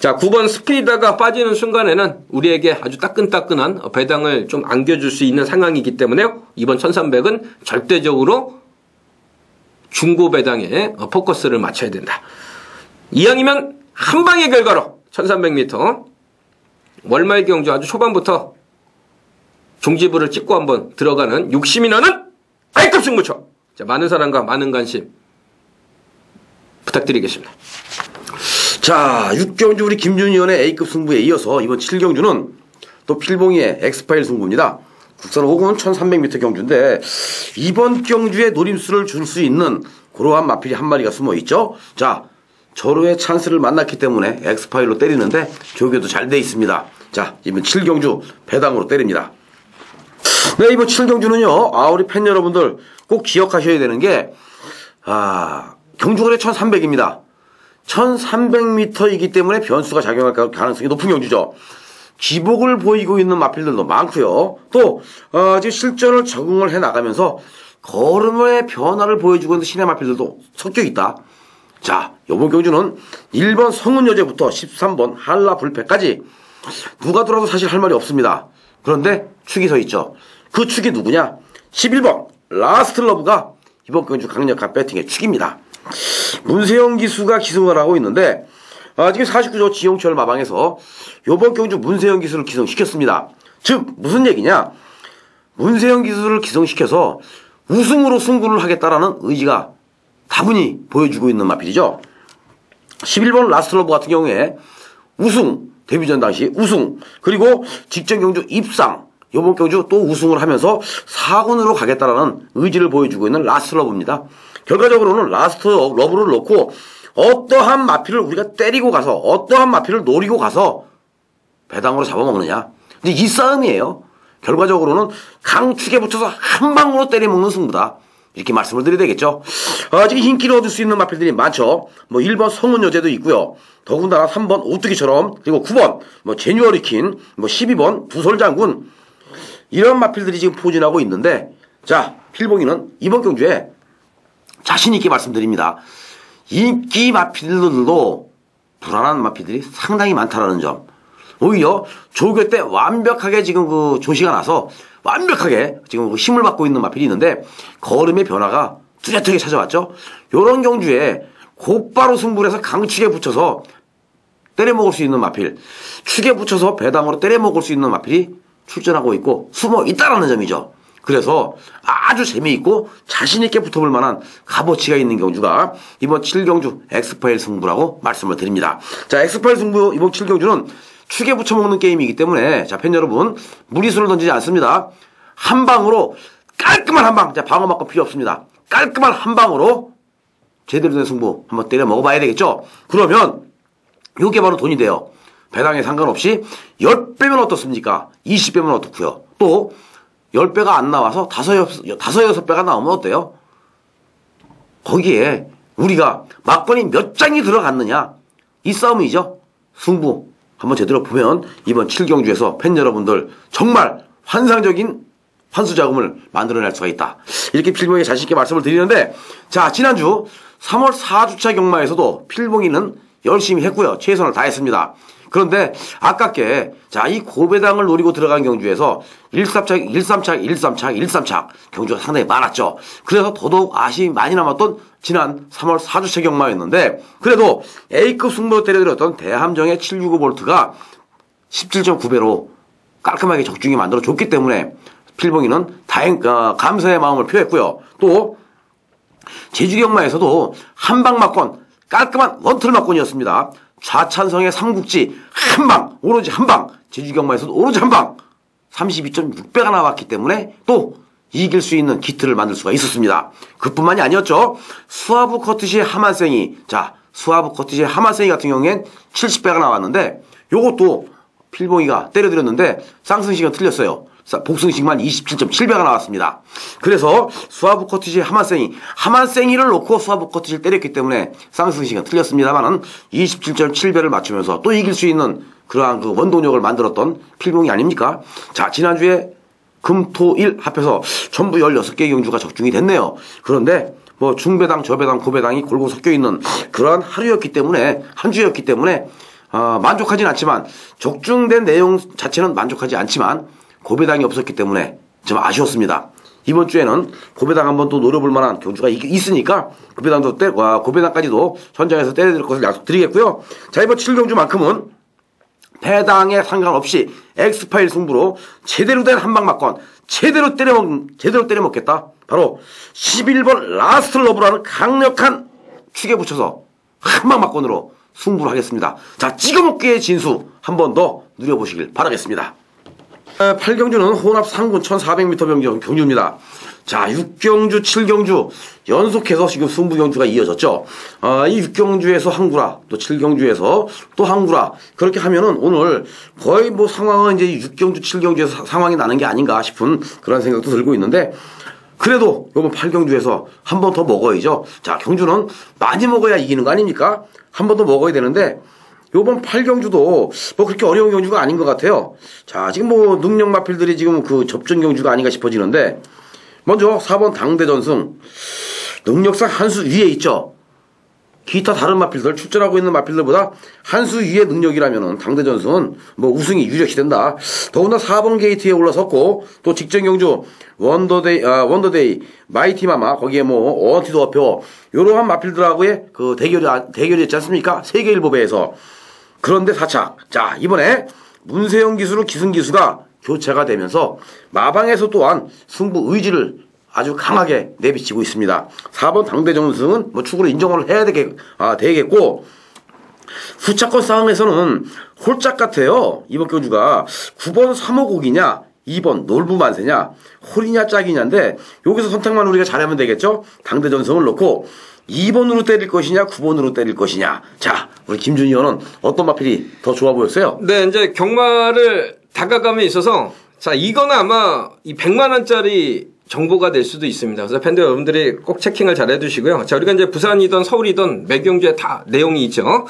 자, 9번 스피다가 빠지는 순간에는 우리에게 아주 따끈따끈한 배당을 좀 안겨줄 수 있는 상황이기 때문에요. 이번 1300은 절대적으로 중고 배당에 포커스를 맞춰야 된다. 이왕이면 한 방의 결과로 1300m 월말 경주 아주 초반부터 종지부를 찍고 한번 들어가는 욕심이 나는 아이급 승부처. 자, 많은 사랑과 많은 관심 부탁드리겠습니다. 자, 6경주 우리 김준희 의원의 A급 승부에 이어서 이번 7경주는 또 필봉이의 엑스파일 승부입니다. 국산 5군 1300m 경주인데 이번 경주에 노림수를 줄 수 있는 그러한 마필이 한 마리가 숨어 있죠. 자, 절호의 찬스를 만났기 때문에 엑스파일로 때리는데 조교도 잘 돼 있습니다. 자, 이번 7경주 배당으로 때립니다. 네, 이번 7경주는요, 아, 우리 팬 여러분들 꼭 기억하셔야 되는 게, 아, 경주거래 1300입니다. 1300m이기 때문에 변수가 작용할 가능성이 높은 경주죠. 기복을 보이고 있는 마필들도 많고요. 또 어, 지금 실전을 적응을 해 나가면서 걸음의 변화를 보여주고 있는 신예 마필들도 섞여 있다. 자, 이번 경주는 1번 성은여제부터 13번 한라 불패까지 누가 들어도 사실 할 말이 없습니다. 그런데 축이 서 있죠. 그 축이 누구냐? 11번 라스트 러브가 이번 경주 강력한 베팅의 축입니다. 문세영 기수가 기승을 하고 있는데 아, 지금 49조 지용철 마방에서 요번 경주 문세영 기수를 기승시켰습니다. 즉 무슨 얘기냐? 문세영 기수를 기승시켜서 우승으로 승부를 하겠다라는 의지가 다분히 보여주고 있는 마필이죠. 11번 라스트러브 같은 경우에 우승 데뷔전 당시 우승 그리고 직전 경주 입상 이번 경주 또 우승을 하면서 4군으로 가겠다라는 의지를 보여주고 있는 라스트 러브입니다. 결과적으로는 라스트 러브를 놓고 어떠한 마필을 우리가 때리고 가서 어떠한 마필을 노리고 가서 배당으로 잡아먹느냐. 근데 이 싸움이에요. 결과적으로는 강축에 붙여서 한 방으로 때려먹는 승부다. 이렇게 말씀을 드려야 되겠죠. 아, 지금 인기를 얻을 수 있는 마필들이 많죠. 뭐 1번 성은 여제도 있고요. 더군다나 3번 오뚜기처럼 그리고 9번 뭐 제뉴어리킹 뭐 12번 부설장군 이런 마필들이 지금 포진하고 있는데 자 필봉이는 이번 경주에 자신 있게 말씀드립니다. 인기 마필들도 불안한 마필들이 상당히 많다라는 점. 오히려 조교 때 완벽하게 지금 그 조시가 나서 완벽하게 지금 그 힘을 받고 있는 마필이 있는데 걸음의 변화가 뚜렷하게 찾아왔죠. 요런 경주에 곧바로 승부를 해서 강축에 붙여서 때려먹을 수 있는 마필, 축에 붙여서 배당으로 때려먹을 수 있는 마필이 출전하고 있고 숨어 있다라는 점이죠. 그래서 아주 재미있고 자신있게 붙어볼 만한 값어치가 있는 경주가 이번 7경주 엑스파일 승부라고 말씀을 드립니다. 자, 엑스파일 승부 이번 7경주는 축에 붙여먹는 게임이기 때문에 자, 팬 여러분 무리수를 던지지 않습니다. 한 방으로 깔끔한 한 방, 자, 방어 마권 필요 없습니다. 깔끔한 한 방으로 제대로 된 승부 한번 때려 먹어봐야 되겠죠? 그러면 요게 바로 돈이 돼요. 배당에 상관없이 10배면 어떻습니까? 20배면 어떻고요? 또 10배가 안 나와서 5, 6, 5, 6배가 나오면 어때요? 거기에 우리가 막건이 몇 장이 들어갔느냐? 이 싸움이죠. 승부 한번 제대로 보면 이번 7경주에서 팬 여러분들 정말 환상적인 환수 자금을 만들어낼 수가 있다. 이렇게 필봉이 자신있게 말씀을 드리는데 자 지난주 3월 4주차 경마에서도 필봉이는 열심히 했고요. 최선을 다했습니다. 그런데 아깝게 자 이 고배당을 노리고 들어간 경주에서 1삼착, 1삼착, 1삼착, 1삼착 경주가 상당히 많았죠. 그래서 더더욱 아쉬움이 많이 남았던 지난 3월 4주차 경마였는데 그래도 A급 승부로 때려들었던 대함정의 765볼트가 17.9배로 깔끔하게 적중이 만들어 줬기 때문에 필봉이는 다행 어, 감사의 마음을 표했고요. 또 제주 경마에서도 한방 막건 깔끔한 원틀 막건이었습니다. 좌찬성의 삼국지 한 방 오로지 한 방 제주경마에서도 오로지 한 방 32.6배가 나왔기 때문에 또 이길 수 있는 기틀을 만들 수가 있었습니다. 그뿐만이 아니었죠. 수아부 커트시의 하만생이 자 수아부 커트시의 하만생이 같은 경우엔 70배가 나왔는데 요것도 필봉이가 때려드렸는데 쌍승식은 틀렸어요. 복승식만 27.7배가 나왔습니다. 그래서 수아부 커트시 하만생이 하만생이를 놓고 수아부 커트시를 때렸기 때문에 쌍승식은 틀렸습니다만은 27.7배를 맞추면서 또 이길 수 있는 그러한 그 원동력을 만들었던 필봉이 아닙니까? 자 지난주에 금, 토, 일 합해서 전부 16개의 경주가 적중이 됐네요. 그런데 뭐 중배당, 저배당, 고배당이 골고 섞여 있는 그러한 하루였기 때문에 한 주였기 때문에 어, 만족하진 않지만 적중된 내용 자체는 만족하지 않지만 고배당이 없었기 때문에 좀 아쉬웠습니다. 이번 주에는 고배당 한번 또 노려볼 만한 경주가 있으니까 고배당도 때, 와, 고배당까지도 현장에서 때려드릴 것을 약속드리겠고요. 자, 이번 7경주만큼은 배당에 상관없이 엑스파일 승부로 제대로 된 한방막건 제대로 때려먹, 제대로 때려먹겠다. 바로 11번 라스트 러브라는 강력한 축에 붙여서 한방 마권으로 승부를 하겠습니다. 자, 찍어먹기의 진수 한 번 더 누려보시길 바라겠습니다. 8경주는 혼합 삼군 1400m 별정 경주입니다. 자, 6경주, 7경주 연속해서 지금 승부 경주가 이어졌죠. 아, 이 6경주에서 항구라, 또 7경주에서 또 항구라 그렇게 하면은 오늘 거의 뭐 상황은 이제 6경주, 7경주에서 상황이 나는 게 아닌가 싶은 그런 생각도 들고 있는데 그래도 요번 8경주에서 한 번 더 먹어야죠. 자, 경주는 많이 먹어야 이기는 거 아닙니까? 한 번 더 먹어야 되는데 요번 8경주도 뭐 그렇게 어려운 경주가 아닌 것 같아요. 자, 지금 뭐 능력 마필들이 지금 그 접전 경주가 아닌가 싶어지는데 먼저 4번 당대전승 능력상 한 수 위에 있죠. 기타 다른 마필들 출전하고 있는 마필들보다 한 수 위의 능력이라면은 당대 전승은 뭐 우승이 유력시 된다. 더구나 4번 게이트에 올라섰고 또 직전 경주 원더데이 아, 원더데이 마이티마마 거기에 뭐 어티도 어표 요러한 마필들하고의 그 대결이 대결이 있지 않습니까? 세계 일보배에서 그런데 4착. 자, 이번에 문세영 기수로 기승 기수가 교체가 되면서 마방에서 또한 승부 의지를 아주 강하게 내비치고 있습니다. 4번 당대 정승은 뭐 축으로 인정을 해야 되겠, 아, 되겠고, 후차권 상황에서는 홀짝 같아요. 이번 경주가 9번 3호곡이냐, 2번 놀부 만세냐 홀이냐 짝이냐인데 여기서 선택만 우리가 잘하면 되겠죠? 당대 전성을 놓고 2번으로 때릴 것이냐 9번으로 때릴 것이냐 자 우리 김준희 의원은 어떤 마필이 더 좋아 보였어요? 네, 이제 경마를 다가감에 있어서 자, 이거는 아마 이 100만 원짜리 정보가 될 수도 있습니다. 그래서 팬들 여러분들이 꼭 체킹을 잘 해두시고요. 자, 우리가 이제 부산이든 서울이든 매경주에 다 내용이 있죠.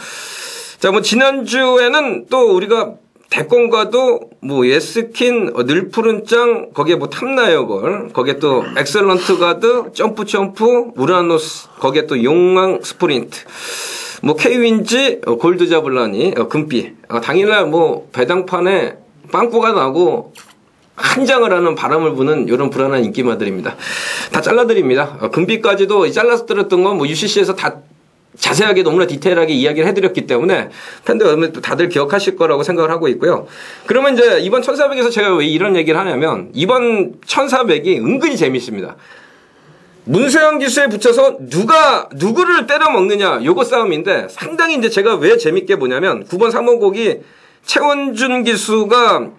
자, 뭐 지난주에는 또 우리가 대권과도 뭐 예스킨, 어, 늘푸른 짱, 거기에 뭐 탐나요 걸, 거기에 또 엑셀런트 가드, 점프 점프, 우라노스, 거기에 또 용왕 스프린트. 뭐 K윈지, 어, 골드 자블라니, 어, 금비. 어, 당일날 뭐 배당판에 빵꾸가 나고 환장을 하는 바람을 부는 이런 불안한 인기마들입니다. 다 잘라드립니다. 어, 금비까지도 잘라서 들었던 건 뭐 UCC에서 다 자세하게 너무나 디테일하게 이야기를 해드렸기 때문에 팬들 여러분 다들 기억하실 거라고 생각을 하고 있고요. 그러면 이제 이번 1400에서 제가 왜 이런 얘기를 하냐면 이번 1400이 은근히 재밌습니다. 문세영 기수에 붙여서 누가 누구를 때려 먹느냐 요거 싸움인데 상당히 이제 제가 왜 재밌게 보냐면 9번 3호 곡이 최원준 기수가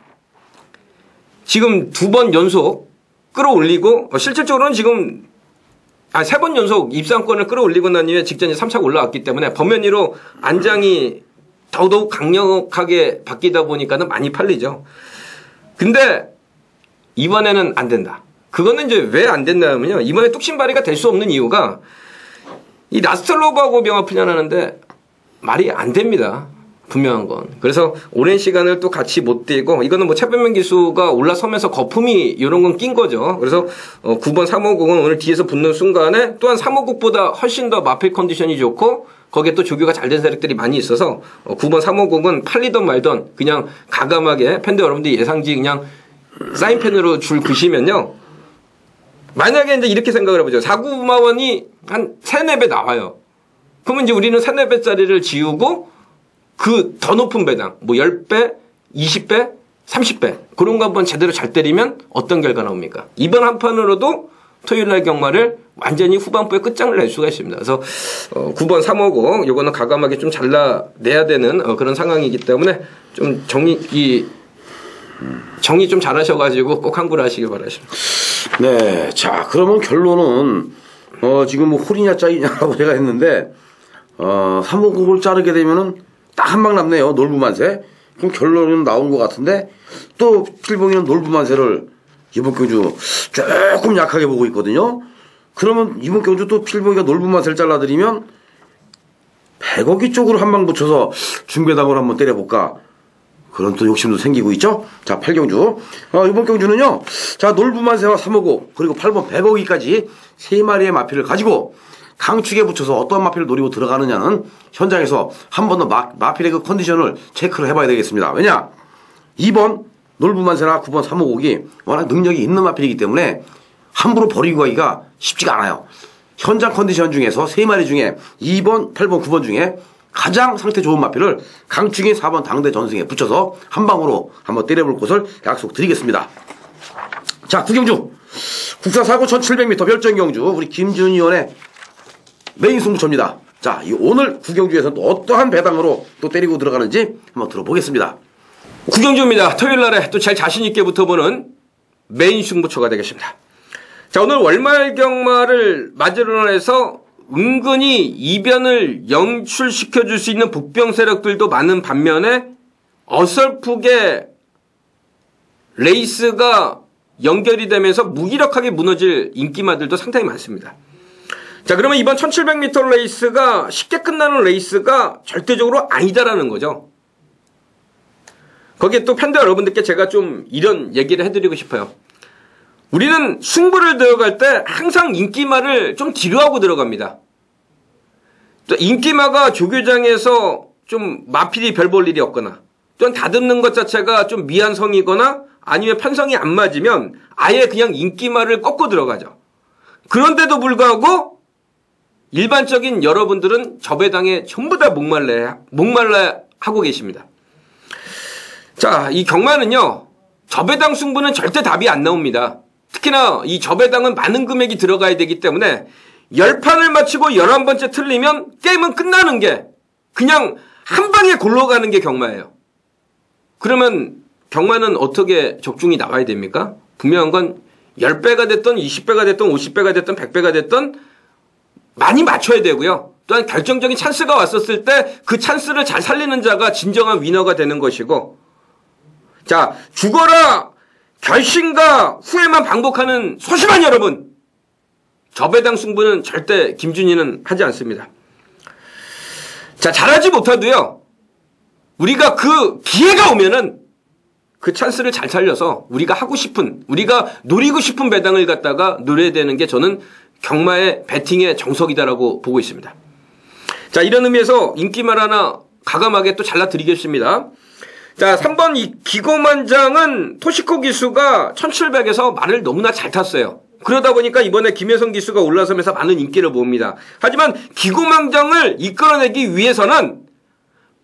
지금 두 번 연속 끌어올리고 어, 실질적으로는 지금 아, 세 번 연속 입상권을 끌어올리고 난 이후에 직전에 3차가 올라왔기 때문에 범면위로 안장이 더더욱 강력하게 바뀌다 보니까는 많이 팔리죠. 근데 이번에는 안 된다. 그거는 이제 왜 안 된다면요. 이번에 뚝심발이가 될 수 없는 이유가 이 라스텔로브하고 명화 풀려나는데 말이 안 됩니다. 분명한 건. 그래서 오랜 시간을 또 같이 못 뛰고 이거는 뭐 최변명 기수가 올라서면서 거품이 이런 건 낀 거죠. 그래서 어 9번 3호국은 오늘 뒤에서 붙는 순간에 또한 3호국보다 훨씬 더 마필 컨디션이 좋고 거기에 또 조교가 잘 된 세력들이 많이 있어서 어 9번 3호국은 팔리던 말던 그냥 가감하게 팬들 여러분들이 예상지 그냥 사인펜으로 줄 그시면요. 만약에 이제 이렇게 생각을 해보죠. 4구마원이 한 3, 4배 나와요. 그러면 이제 우리는 3, 4배짜리를 지우고 그 더 높은 배당, 뭐 10배, 20배, 30배. 그런 거 한번 제대로 잘 때리면 어떤 결과 나옵니까? 이번 한 판으로도 토요일 날 경마를 완전히 후반부에 끝장을 낼 수가 있습니다. 그래서 어, 9번 3호고 요거는 가감하게 좀 잘라내야 되는 어, 그런 상황이기 때문에 좀 정리 이 정리 좀 잘하셔가지고 꼭 항구를 하시길 바라십니다. 네, 자 그러면 결론은 어 지금 뭐 홀이냐 짝이냐라고 제가 했는데 어 3호국을 자르게 되면은 딱 한 방 남네요 놀부만세. 그럼 결론은 나온 것 같은데 또 필봉이는 놀부만세를 이번 경주 조금 약하게 보고 있거든요. 그러면 이번 경주 또 필봉이가 놀부만세를 잘라드리면 100억이 쪽으로 한 방 붙여서 중배당을 한번 때려볼까. 그런 또 욕심도 생기고 있죠. 자, 8경주. 어, 이번 경주는요. 자, 놀부만세와 3호고 그리고 8번 100억이까지 세 마리의 마피를 가지고 강축에 붙여서 어떤 마피를 노리고 들어가느냐는 현장에서 한 번 더 마필의 그 컨디션을 체크를 해봐야 되겠습니다. 왜냐? 2번 놀부만세나 9번 3호곡이 워낙 능력이 있는 마필이기 때문에 함부로 버리고 가기가 쉽지가 않아요. 현장 컨디션 중에서 세 마리 중에 2번, 8번, 9번 중에 가장 상태 좋은 마필을 강충이 4번 당대 전승에 붙여서 한 방으로 한번 때려볼 것을 약속드리겠습니다. 자, 구경주. 국사 사고 1700m 별정경주. 우리 김준희 의원의 메인 승부처입니다. 자, 이 오늘 구경주에서 또 어떠한 배당으로 또 때리고 들어가는지 한번 들어보겠습니다. 구경주입니다. 토요일 날에 또 잘 자신있게 붙어보는 메인 승부처가 되겠습니다. 자, 오늘 월말 경마를 마무리해서 은근히 이변을 연출시켜 줄 수 있는 복병 세력들도 많은 반면에 어설프게 레이스가 연결이 되면서 무기력하게 무너질 인기마들도 상당히 많습니다. 자, 그러면 이번 1700m 레이스가 쉽게 끝나는 레이스가 절대적으로 아니다라는 거죠. 거기에 또 팬들 여러분들께 제가 좀 이런 얘기를 해드리고 싶어요. 우리는 승부를 들어갈 때 항상 인기마를 좀 뒤로 하고 들어갑니다. 또 인기마가 조교장에서 좀 마필이 별 볼 일이 없거나 또는 다듬는 것 자체가 좀 미완성이거나 아니면 편성이 안 맞으면 아예 그냥 인기마를 꺾고 들어가죠. 그런데도 불구하고 일반적인 여러분들은 저배당에 전부 다 목말라, 목말라 하고 계십니다. 자, 이 경마는요, 저배당 승부는 절대 답이 안 나옵니다. 특히나 이 저배당은 많은 금액이 들어가야 되기 때문에 10판을 마치고 11번째 틀리면 게임은 끝나는 게 그냥 한 방에 골러가는 게 경마예요. 그러면 경마는 어떻게 적중이 나와야 됩니까? 분명한 건 10배가 됐던 20배가 됐던 50배가 됐던 100배가 됐던 많이 맞춰야 되고요. 또한 결정적인 찬스가 왔었을 때 그 찬스를 잘 살리는 자가 진정한 위너가 되는 것이고 자 죽어라 결심과 후회만 반복하는 소심한 여러분 저배당 승부는 절대 김준희는 하지 않습니다. 자 잘하지 못하도요 우리가 그 기회가 오면은 그 찬스를 잘 살려서 우리가 하고 싶은 우리가 노리고 싶은 배당을 갖다가 노려야 되는 게 저는 경마의 배팅의 정석이다라고 보고 있습니다. 자, 이런 의미에서 인기말 하나 가감하게 또 잘라드리겠습니다. 자, 3번 이 기고만장은 토시코 기수가 1700에서 말을 너무나 잘 탔어요. 그러다 보니까 이번에 김혜성 기수가 올라서면서 많은 인기를 모읍니다. 하지만 기고망장을 이끌어내기 위해서는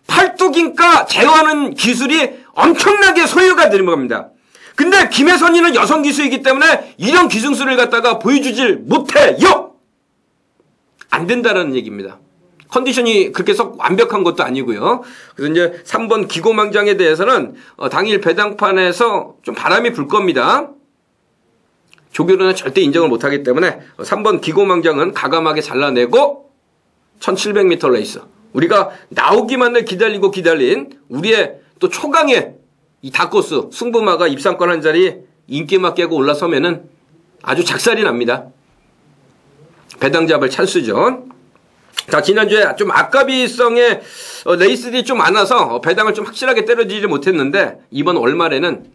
팔뚝인가 제어하는 기술이 엄청나게 소요가 되는 겁니다. 근데 김혜선이는 여성 기수이기 때문에 이런 기승수를 갖다가 보여주질 못해요! 안 된다라는 얘기입니다. 컨디션이 그렇게 썩 완벽한 것도 아니고요. 그래서 이제 3번 기고망장에 대해서는 어, 당일 배당판에서 좀 바람이 불 겁니다. 조교로는 절대 인정을 못하기 때문에 3번 기고망장은 가감하게 잘라내고 1700m 레이스. 우리가 나오기만을 기다리고 기다린 우리의 또 초강의 이 다코스 승부마가 입상권 한 자리 인기만 깨고 올라서면은 아주 작살이 납니다. 배당 잡을 찬스죠. 자, 지난주에 좀 아까비성의 어, 레이스들이 좀 많아서 어, 배당을 좀 확실하게 때려드리지 못했는데 이번 월말에는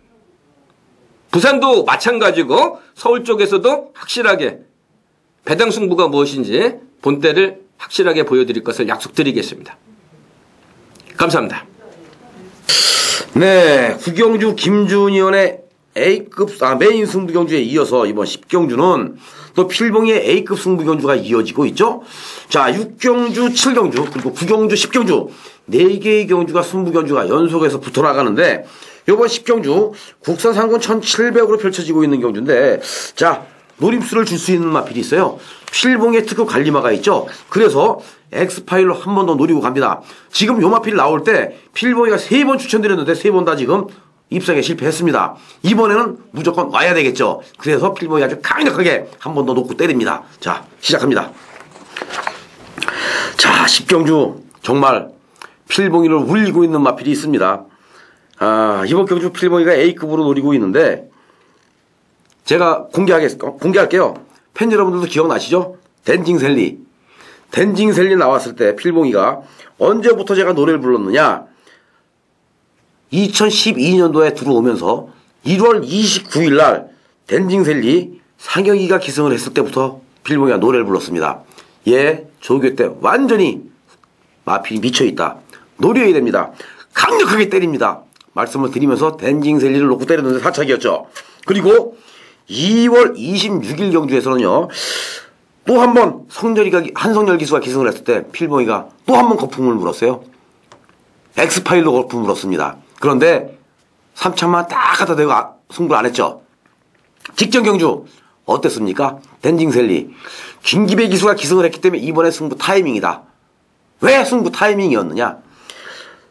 부산도 마찬가지고 서울 쪽에서도 확실하게 배당 승부가 무엇인지 본때를 확실하게 보여드릴 것을 약속드리겠습니다. 감사합니다. 네, 구경주 김준현의 A급 아, 메인 승부 경주에 이어서 이번 10경주는 또 필봉의 A급 승부 경주가 이어지고 있죠. 자, 6경주, 7경주 그리고 9경주, 10경주 4개의 경주가 승부 경주가 연속해서 붙어 나가는데 이번 10경주 국산 상권 1,700으로 펼쳐지고 있는 경주인데 자, 노림수를 줄 수 있는 마필이 있어요. 필봉의 특급 관리마가 있죠. 그래서 엑스파일로 한 번 더 노리고 갑니다. 지금 요 마필 나올 때 필봉이가 세 번 추천드렸는데 세 번 다 지금 입상에 실패했습니다. 이번에는 무조건 와야 되겠죠. 그래서 필봉이 아주 강력하게 한 번 더 놓고 때립니다. 자, 시작합니다. 자, 10경주 정말 필봉이를 울리고 있는 마필이 있습니다. 아, 이번 경주 필봉이가 A급으로 노리고 있는데 제가 공개하겠, 공개할게요. 팬 여러분들도 기억나시죠? 댄징 셀리. 댄징 셀리 나왔을 때 필봉이가 언제부터 제가 노래를 불렀느냐? 2012년도에 들어오면서 1월 29일 날 댄징 셀리 상영이가 기승을 했을 때부터 필봉이가 노래를 불렀습니다. 예, 조교 때 완전히 마필이 미쳐있다. 노려야 됩니다. 강력하게 때립니다. 말씀을 드리면서 댄징 셀리를 놓고 때렸는데 사착이었죠. 그리고 2월 26일 경주에서는요. 또 한 번 성렬이가 한성열 기수가 기승을 했을 때 필봉이가 또 한 번 거품을 물었어요. 엑스파일로 거품을 물었습니다. 그런데 3차만 딱 갖다 대고 아, 승부를 안 했죠. 직전 경주 어땠습니까? 댄징셀리 김기배 기수가 기승을 했기 때문에 이번에 승부 타이밍이다. 왜 승부 타이밍이었느냐?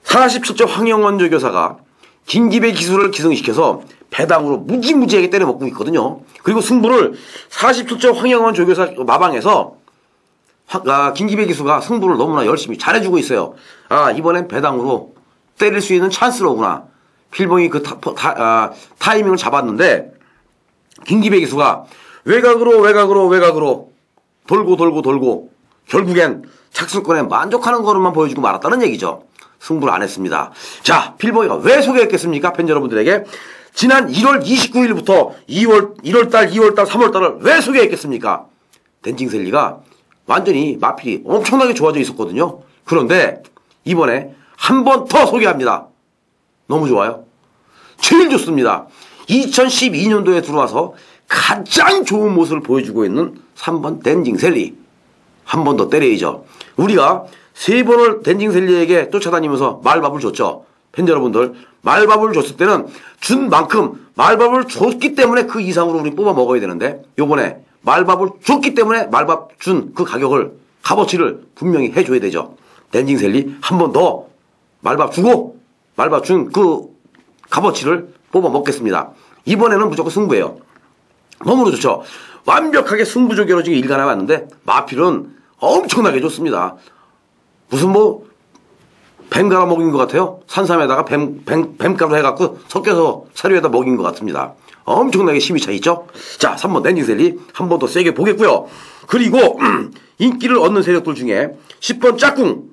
47점 황영원 조교사가 김기배 기수를 기승시켜서 배당으로 무지무지하게 때려먹고 있거든요. 그리고 승부를 47점 황영원 조교사 마방에서 아, 김기배 기수가 승부를 너무나 열심히 잘해주고 있어요. 아, 이번엔 배당으로 때릴 수 있는 찬스로구나. 필봉이 그 타, 타, 아, 이밍을 잡았는데, 김기배 기수가 외곽으로, 외곽으로, 외곽으로 돌고, 돌고, 돌고, 결국엔 착수권에 만족하는 걸음만 보여주고 말았다는 얘기죠. 승부를 안 했습니다. 자, 필봉이가 왜 소개했겠습니까? 팬 여러분들에게. 지난 1월 29일부터 2월, 1월달, 2월달, 3월달을 왜 소개했겠습니까? 댄징셀리가 완전히 마필이 엄청나게 좋아져 있었거든요. 그런데 이번에 한 번 더 소개합니다. 너무 좋아요. 제일 좋습니다. 2012년도에 들어와서 가장 좋은 모습을 보여주고 있는 3번 댄징셀리. 한 번 더 때려야죠. 우리가 세 번을 댄징셀리에게 쫓아다니면서 말밥을 줬죠. 팬 여러분들, 말밥을 줬을 때는 준 만큼 말밥을 줬기 때문에 그 이상으로 우리 뽑아 먹어야 되는데 요번에 말밥을 줬기 때문에 말밥 준 그 가격을 값어치를 분명히 해줘야 되죠. 댄징셀리 한 번 더 말밥 주고 말밥 준 그 값어치를 뽑아 먹겠습니다. 이번에는 무조건 승부예요. 너무나 좋죠. 완벽하게 승부조교로 지금 일관해 왔는데 마필은 엄청나게 좋습니다. 무슨 뭐 뱀 갈아 먹인 것 같아요. 산삼에다가 뱀, 뱀, 뱀가루 해갖고 섞여서 사료에다 먹인 것 같습니다. 엄청나게 힘이 차 있죠? 자, 3번 댄딩셀리 한 번 더 세게 보겠고요. 그리고 인기를 얻는 세력들 중에 10번 짝꿍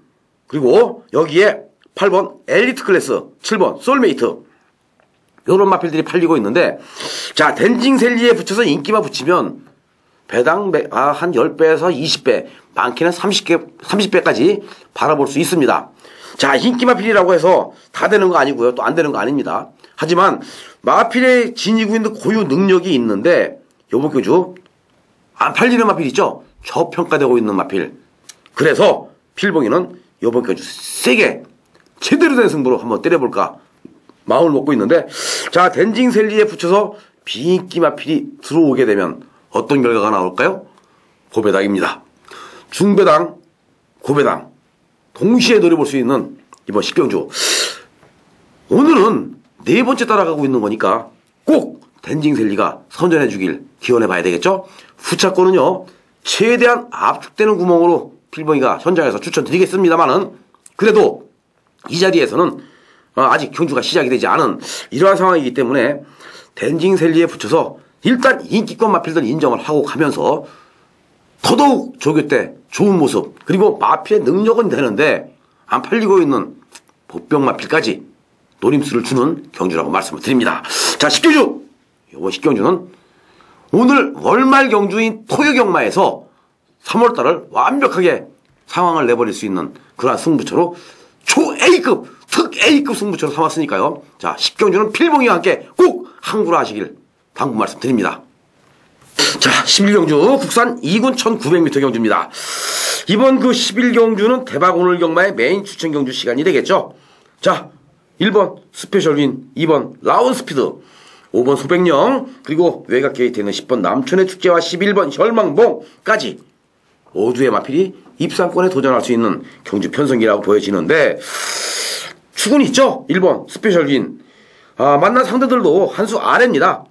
그리고 여기에 8번 엘리트 클래스 7번 솔메이트 요런 마필들이 팔리고 있는데 자 댄징셀리에 붙여서 인기만 붙이면 배당 매- 아, 한 10배에서 20배, 많게는 30개, 30배까지 바라볼 수 있습니다. 자, 인기 마필이라고 해서 다 되는 거 아니고요. 또 안 되는 거 아닙니다. 하지만 마필에 지니고 있는 고유 능력이 있는데 요번 교주 안 팔리는 마필 있죠? 저평가되고 있는 마필. 그래서 필봉이는 요번 교주 세게 제대로 된 승부로 한번 때려볼까 마음을 먹고 있는데 자 댄징셀리에 붙여서 비인기 마필이 들어오게 되면 어떤 결과가 나올까요? 고배당입니다. 중배당, 고배당 동시에 노려볼 수 있는 이번 식경주 오늘은 네 번째 따라가고 있는 거니까 꼭 댄징셀리가 선전해 주길 기원해 봐야 되겠죠? 후차권은요 최대한 압축되는 구멍으로 필봉이가 현장에서 추천드리겠습니다만은 그래도 이 자리에서는 어, 아직 경주가 시작이 되지 않은 이러한 상황이기 때문에 댄징셀리에 붙여서 일단 인기권 마필들 인정을 하고 가면서 더더욱 조교 때 좋은 모습 그리고 마필의 능력은 되는데 안 팔리고 있는 복병 마필까지 노림수를 주는 경주라고 말씀을 드립니다. 자, 식경주! 이번 식경주는 오늘 월말 경주인 토요경마에서 3월달을 완벽하게 상황을 내버릴 수 있는 그러한 승부처로 초 A급, 특 A급 승부처로 삼았으니까요. 자, 식경주는 필봉이와 함께 꼭 항구라 하시길 당부 말씀드립니다. 자, 11경주 국산 2군 1900m 경주입니다. 이번 그 11경주는 대박 오늘 경마의 메인 추천 경주 시간이 되겠죠. 자, 1번 스페셜 윈, 2번 라운 스피드, 5번 소백령, 그리고 외곽 게이트에는 10번 남촌의 축제와 11번 혈망봉까지 모두의 마필이 입상권에 도전할 수 있는 경주 편성이라고 보여지는데 축은 있죠. 1번 스페셜 윈. 아, 만난 상대들도 한 수 아래입니다.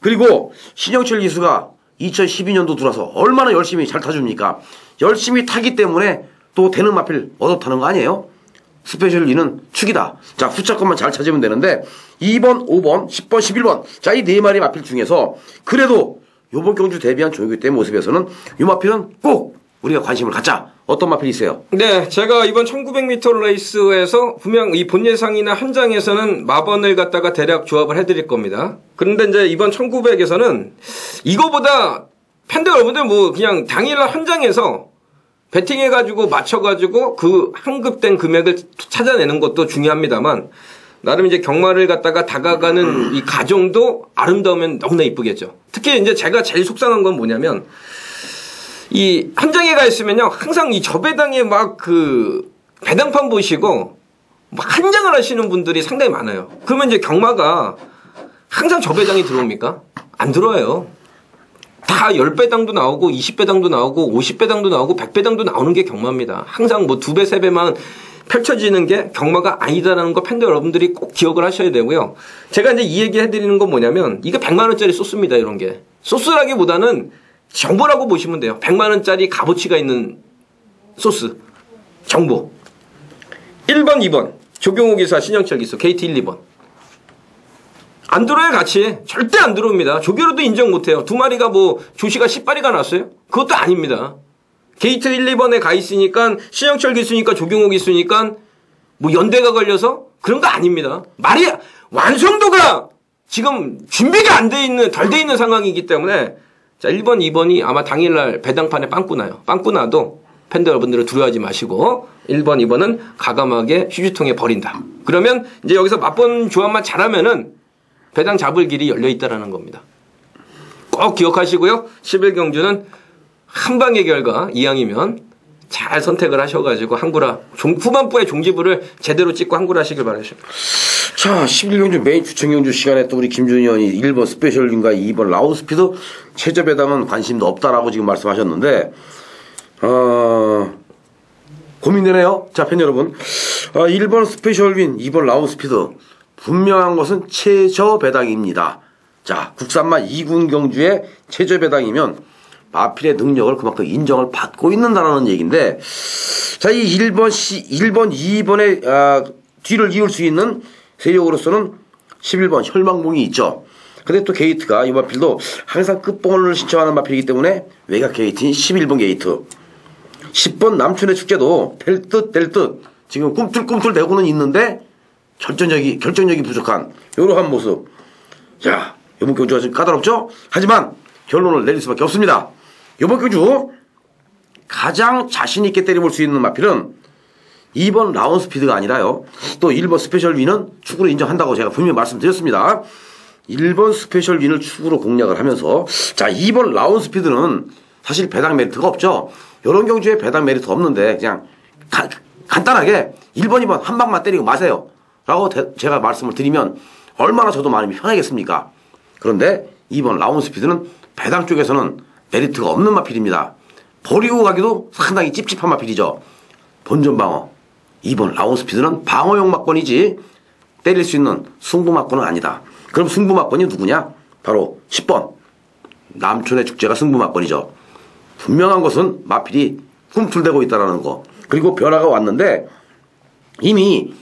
그리고 신영철 기수가 2012년도 들어서 얼마나 열심히 잘 타줍니까? 열심히 타기 때문에 또 되는 마필 얻어 타는 거 아니에요? 스페셜 윈은 축이다. 자, 후착 것만 잘 찾으면 되는데 2번, 5번, 10번, 11번. 자, 이 네 마리 마필 중에서 그래도 요번 경주 데뷔한 조용기 때 모습에서는 이 마필은 꼭 우리가 관심을 갖자. 어떤 마필이 있어요? 네, 제가 이번 1900m 레이스에서 분명 이 본 예상이나 현장에서는 마번을 갖다가 대략 조합을 해드릴 겁니다. 그런데 이제 이번 1900에서는 이거보다 팬들 여러분들 뭐 그냥 당일날 현장에서 베팅해가지고 맞춰가지고 그 환급된 금액을 찾아내는 것도 중요합니다만 나름 이제 경마를 갖다가 다가가는 이 과정도 아름다우면 너무나 이쁘겠죠. 특히 이제 제가 제일 속상한 건 뭐냐면 이 현장에 가 있으면요 항상 이 저배당에 막 그 배당판 보시고 막 한장을 하시는 분들이 상당히 많아요. 그러면 이제 경마가 항상 저배당이 들어옵니까? 안 들어와요. 다 10배당도 나오고 20배당도 나오고 50배당도 나오고 100배당도 나오는 게 경마입니다. 항상 뭐두 배, 세 배만 펼쳐지는 게 경마가 아니다라는 거 팬들 여러분들이 꼭 기억을 하셔야 되고요. 제가 이제 이 얘기 해드리는 건 뭐냐면 이거 100만원짜리 소스입니다. 이런 게. 소스라기보다는 정보라고 보시면 돼요. 100만 원짜리 값어치가 있는 소스. 정보. 1번, 2번. 조경호 기수, 신영철 기수, 게이트 1, 2번. 안 들어요, 같이. 절대 안 들어옵니다. 조교로도 인정 못 해요. 두 마리가 뭐, 조시가 10마리가 났어요? 그것도 아닙니다. 게이트 1, 2번에 가 있으니까, 신영철 기수니까, 조경호 기수니까, 뭐, 연대가 걸려서? 그런 거 아닙니다. 말이, 완성도가 지금 준비가 안 돼 있는, 덜 돼 있는 상황이기 때문에, 자, 1번, 2번이 아마 당일날 배당판에 빵꾸 나요. 빵꾸 나도 팬들 여러분들은 두려워하지 마시고 1번, 2번은 가감하게 휴지통에 버린다. 그러면 이제 여기서 맛본 조합만 잘하면은 배당 잡을 길이 열려 있다라는 겁니다. 꼭 기억하시고요. 11경주는 한 방의 결과 이왕이면 잘 선택을 하셔가지고 한구라 종- 후반부에 종지부를 제대로 찍고 한구라 하시길 바라십니다. 자, 11경주 메인 추천 경주 시간에 또 우리 김준희 의원이 1번 스페셜인가 2번 라우스피드 최저 배당은 관심도 없다라고 지금 말씀하셨는데, 어, 고민되네요. 자, 팬 여러분. 어, 1번 스페셜 윈, 2번 라운 스피드. 분명한 것은 최저 배당입니다. 자, 국산마 2군 경주의 최저 배당이면 마필의 능력을 그만큼 인정을 받고 있는다라는 얘기인데, 자, 이 1번, 시, 1번, 2번의, 아, 뒤를 이을 수 있는 세력으로서는 11번 혈망봉이 있죠. 근데 또 게이트가 이 마필도 항상 끝번호를 신청하는 마필이기 때문에 외곽 게이트인 11번 게이트. 10번 남촌의 축제도 될 듯 될 듯 지금 꿈틀꿈틀 대고는 있는데 결정력이 결정력이 부족한 이러한 모습. 자, 이번 경주가 좀 까다롭죠? 하지만 결론을 내릴 수밖에 없습니다. 이번 경주 가장 자신 있게 때려볼 수 있는 마필은 2번 라운 스피드가 아니라요. 또 1번 스페셜 윈은 축으로 인정한다고 제가 분명히 말씀드렸습니다. 1번 스페셜 윈을 축으로 공략을 하면서 자 2번 라운 스피드는 사실 배당 메리트가 없죠. 이런 경주에 배당 메리트 없는데 그냥 가- 간단하게 1번, 2번 한 방만 때리고 마세요. 라고 대- 제가 말씀을 드리면 얼마나 저도 마음이 편하겠습니까? 그런데 2번 라운 스피드는 배당 쪽에서는 메리트가 없는 마필입니다. 버리고 가기도 상당히 찝찝한 마필이죠. 본전 방어. 2번 라운 스피드는 방어용 막건이지 때릴 수 있는 승부 막건은 아니다. 그럼 승부 막건이 누구냐? 바로 10번. 남촌의 축제가 승부 막건이죠. 분명한 것은 마필이 꿈틀대고 있다라는 거. 그리고 변화가 왔는데 이미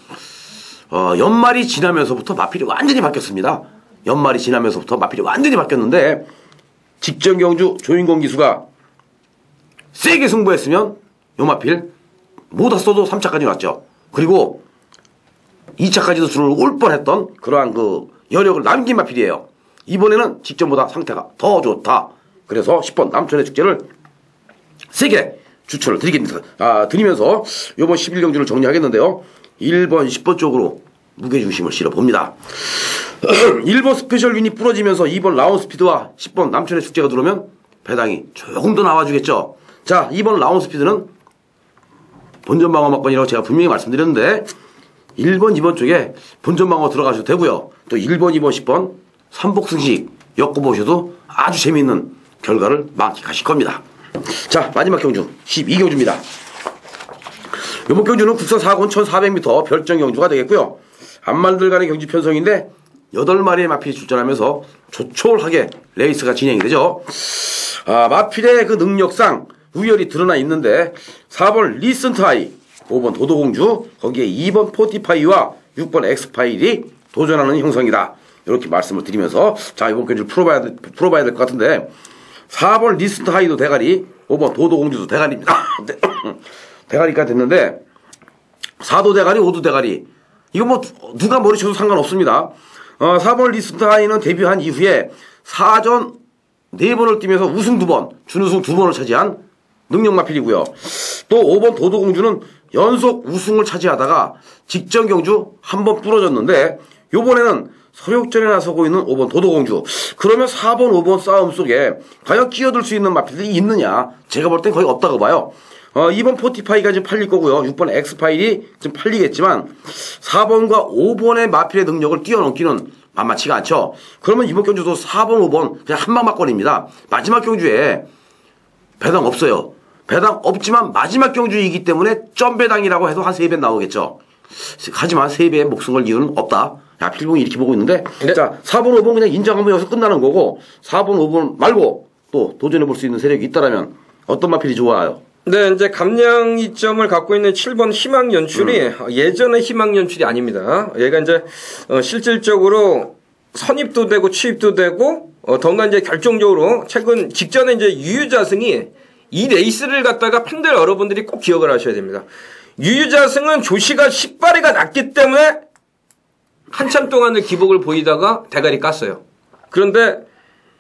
어, 연말이 지나면서부터 마필이 완전히 바뀌었습니다. 연말이 지나면서부터 마필이 완전히 바뀌었는데 직전 경주 조인공 기수가 세게 승부했으면 요 마필 못 왔어도 3차까지 왔죠. 그리고 2차까지도 줄을 올 뻔했던 그러한 그 여력을 남긴 마필이에요. 이번에는 직전보다 상태가 더 좋다. 그래서 10번 남촌의 축제를 세게 추천을 드리겠습니다. 아, 드리면서 이번 11경주를 정리하겠는데요. 1번, 10번 쪽으로 무게중심을 실어봅니다. 1번 스페셜 윈이 부러지면서 2번 라운 스피드와 10번 남촌의 축제가 들어오면 배당이 조금 더 나와주겠죠. 자, 2번 라운 스피드는 본전 방어 마권이라고 제가 분명히 말씀드렸는데 1번, 2번 쪽에 본전 방어 들어가셔도 되고요. 또 1번, 2번, 10번 삼복승식 엮어보셔도 아주 재미있는 결과를 만끽하실 겁니다. 자, 마지막 경주 12경주입니다. 이번 경주는 국산 4군 1400m 별정 경주가 되겠고요. 암말들 간의 경주 편성인데 8마리의 마필이 출전하면서 조촐하게 레이스가 진행이 되죠. 아, 마필의 그 능력상 우열이 드러나 있는데 4번 리슨트 하이, 5번 도도공주, 거기에 2번 포티파이와 6번 엑스파일이 도전하는 편성이다. 이렇게 말씀을 드리면서 자, 이번 경주를 풀어봐야, 돼- 풀어봐야 될 것 같은데 4번 리스트 하이도 대가리, 5번 도도공주도 대가리입니다. 대- 대가리가 됐는데, 4도 대가리, 5도 대가리. 이거 뭐, 누가 머리 쳐도 상관없습니다. 어, 4번 리스트 하이는 데뷔한 이후에 4전 4번을 뛰면서 우승 2번, 준우승 2번을 차지한 능력 마필이고요. 또 5번 도도공주는 연속 우승을 차지하다가 직전 경주 한 번 부러졌는데, 요번에는 서력전에 나서고 있는 5번 도도공주. 그러면 4번, 5번 싸움 속에 과연 끼어들 수 있는 마필들이 있느냐? 제가 볼 땐 거의 없다고 봐요. 어, 2번 포티파이가 지금 팔릴 거고요. 6번 엑스파일이 지금 팔리겠지만 4번과 5번의 마필의 능력을 뛰어넘기는 만만치가 않죠. 그러면 이번 경주도 4번, 5번 그냥 한방막권입니다. 마지막 경주에 배당 없어요. 배당 없지만 마지막 경주이기 때문에 점배당이라고 해도 한 3배 나오겠죠. 하지만 3배의 목숨 걸 이유는 없다. 야, 필봉이 이렇게 보고 있는데. 네. 자, 4번, 5번 그냥 인정하면 여기서 끝나는 거고, 4번, 5번 말고 또 도전해 볼 수 있는 세력이 있다라면 어떤 마필이 좋아요? 네, 이제 감량 이점을 갖고 있는 7번 희망 연출이 예전의 희망 연출이 아닙니다. 얘가 이제 어, 실질적으로 선입도 되고 취입도 되고 어, 더군다나 이제 결정적으로 최근 직전에 이제 유유자승이 이 레이스를 갖다가 팬들 여러분들이 꼭 기억을 하셔야 됩니다. 유유자승은 조시가 10발이가 났기 때문에 한참 동안을 기복을 보이다가 대가리 깠어요. 그런데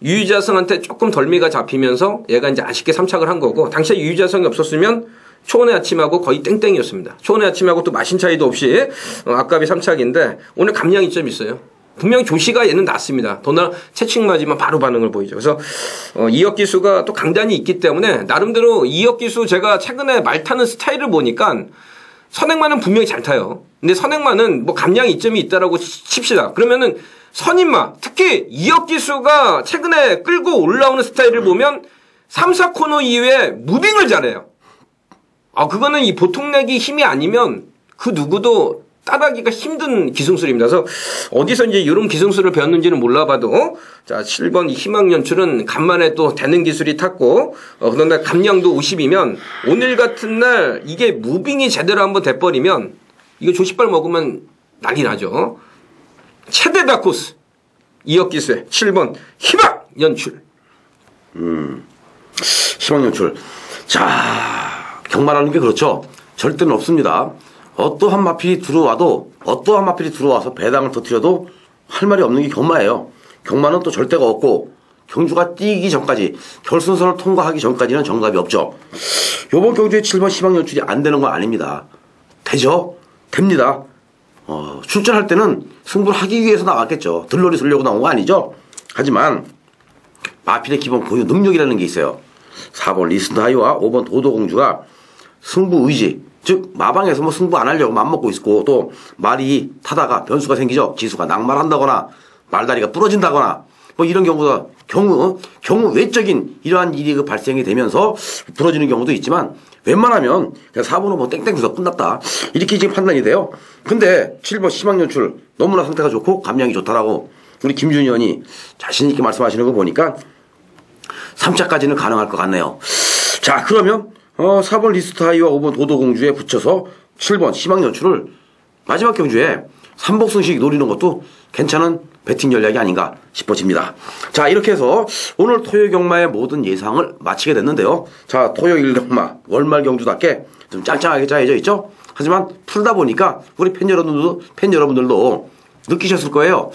유유자성한테 조금 덜미가 잡히면서 얘가 이제 아쉽게 삼착을 한 거고 당시에 유유자성이 없었으면 초원의 아침하고 거의 땡땡이었습니다. 초원의 아침하고 또 마신 차이도 없이 어, 아깝이 삼착인데 오늘 감량이 좀 있어요. 분명 조시가 얘는 낫습니다. 도나 채찍 맞으면 바로 반응을 보이죠. 그래서 어, 이혁 기수가 또 강단이 있기 때문에 나름대로 이혁 기수 제가 최근에 말 타는 스타일을 보니까 선행만은 분명히 잘 타요. 근데 선행만은 뭐 감량 이점이 있다라고 칩시다. 그러면은 선임마, 특히 이혁 기수가 최근에 끌고 올라오는 스타일을 보면 3, 4 코너 이후에 무빙을 잘해요. 아, 그거는 이 보통 내기 힘이 아니면 그 누구도 따라하기가 힘든 기승술입니다. 그래서 어디서 이제 이런 기승술을 배웠는지는 몰라봐도 자 7번 희망 연출은 간만에 또 되는 기술이 탔고 어, 그다음에 감량도 50이면 오늘 같은 날 이게 무빙이 제대로 한번 돼버리면 이거 조식발 먹으면 난리 나죠. 최대 다 코스 이역기세 7번 희망 연출 희망 연출. 자, 경마라는 게 그렇죠. 절대는 없습니다. 어떠한 마필이 들어와도, 어떠한 마필이 들어와서 배당을 터뜨려도 할 말이 없는 게 경마예요. 경마는 또 절대가 없고, 경주가 뛰기 전까지, 결승선을 통과하기 전까지는 정답이 없죠. 요번 경주에 7번 희망 연출이 안 되는 건 아닙니다. 되죠? 됩니다. 어, 출전할 때는 승부를 하기 위해서 나왔겠죠. 들러리 쓰려고 나온 거 아니죠? 하지만, 마필의 기본 고유 능력이라는 게 있어요. 4번 리스트하이와 5번 도도공주가 승부 의지, 즉 마방에서 뭐 승부 안 하려고 맘먹고 있고 또 말이 타다가 변수가 생기죠. 기수가 낙말한다거나 말다리가 부러진다거나 뭐 이런 경우가 경우 경우 외적인 이러한 일이 그 발생이 되면서 부러지는 경우도 있지만 웬만하면 그냥 4번 5번 땡땡 해서 끝났다 이렇게 지금 판단이 돼요. 근데 7번 희망연출 너무나 상태가 좋고 감량이 좋다라고 우리 김준희 의원이 자신 있게 말씀하시는 거 보니까 3차까지는 가능할 것 같네요. 자, 그러면 어, 4번 리스트하이와 5번 도도공주에 붙여서 7번 희망연출을 마지막 경주에 삼복승식 노리는 것도 괜찮은 배팅 전략이 아닌가 싶어집니다. 자, 이렇게 해서 오늘 토요 경마의 모든 예상을 마치게 됐는데요. 자, 토요일 경마 월말 경주답게 좀 짱짱하게 짜여져 있죠? 하지만 풀다 보니까 우리 팬 여러분들도, 팬 여러분들도 느끼셨을 거예요.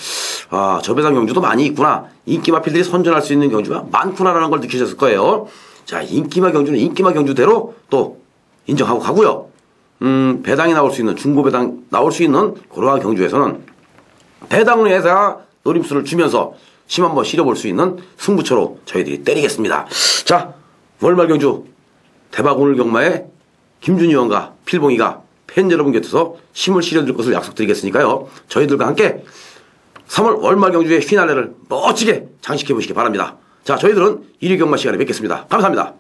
아, 저배당 경주도 많이 있구나. 인기 마 필들이 선전할 수 있는 경주가 많구나라는 걸 느끼셨을 거예요. 자, 인기마 경주는 인기마 경주대로 또 인정하고 가고요. 음, 배당이 나올 수 있는, 중고 배당 나올 수 있는 그러한 경주에서는 배당에서 노림수를 주면서 심 한번 실어볼 수 있는 승부처로 저희들이 때리겠습니다. 자, 월말 경주 대박 오늘 경마에 김준희 의원과 필봉이가 팬 여러분 곁에서 힘을 실어줄 것을 약속드리겠으니까요. 저희들과 함께 3월 월말 경주의 휘날레를 멋지게 장식해 보시기 바랍니다. 자, 저희들은 1위 경마 시간에 뵙겠습니다. 감사합니다.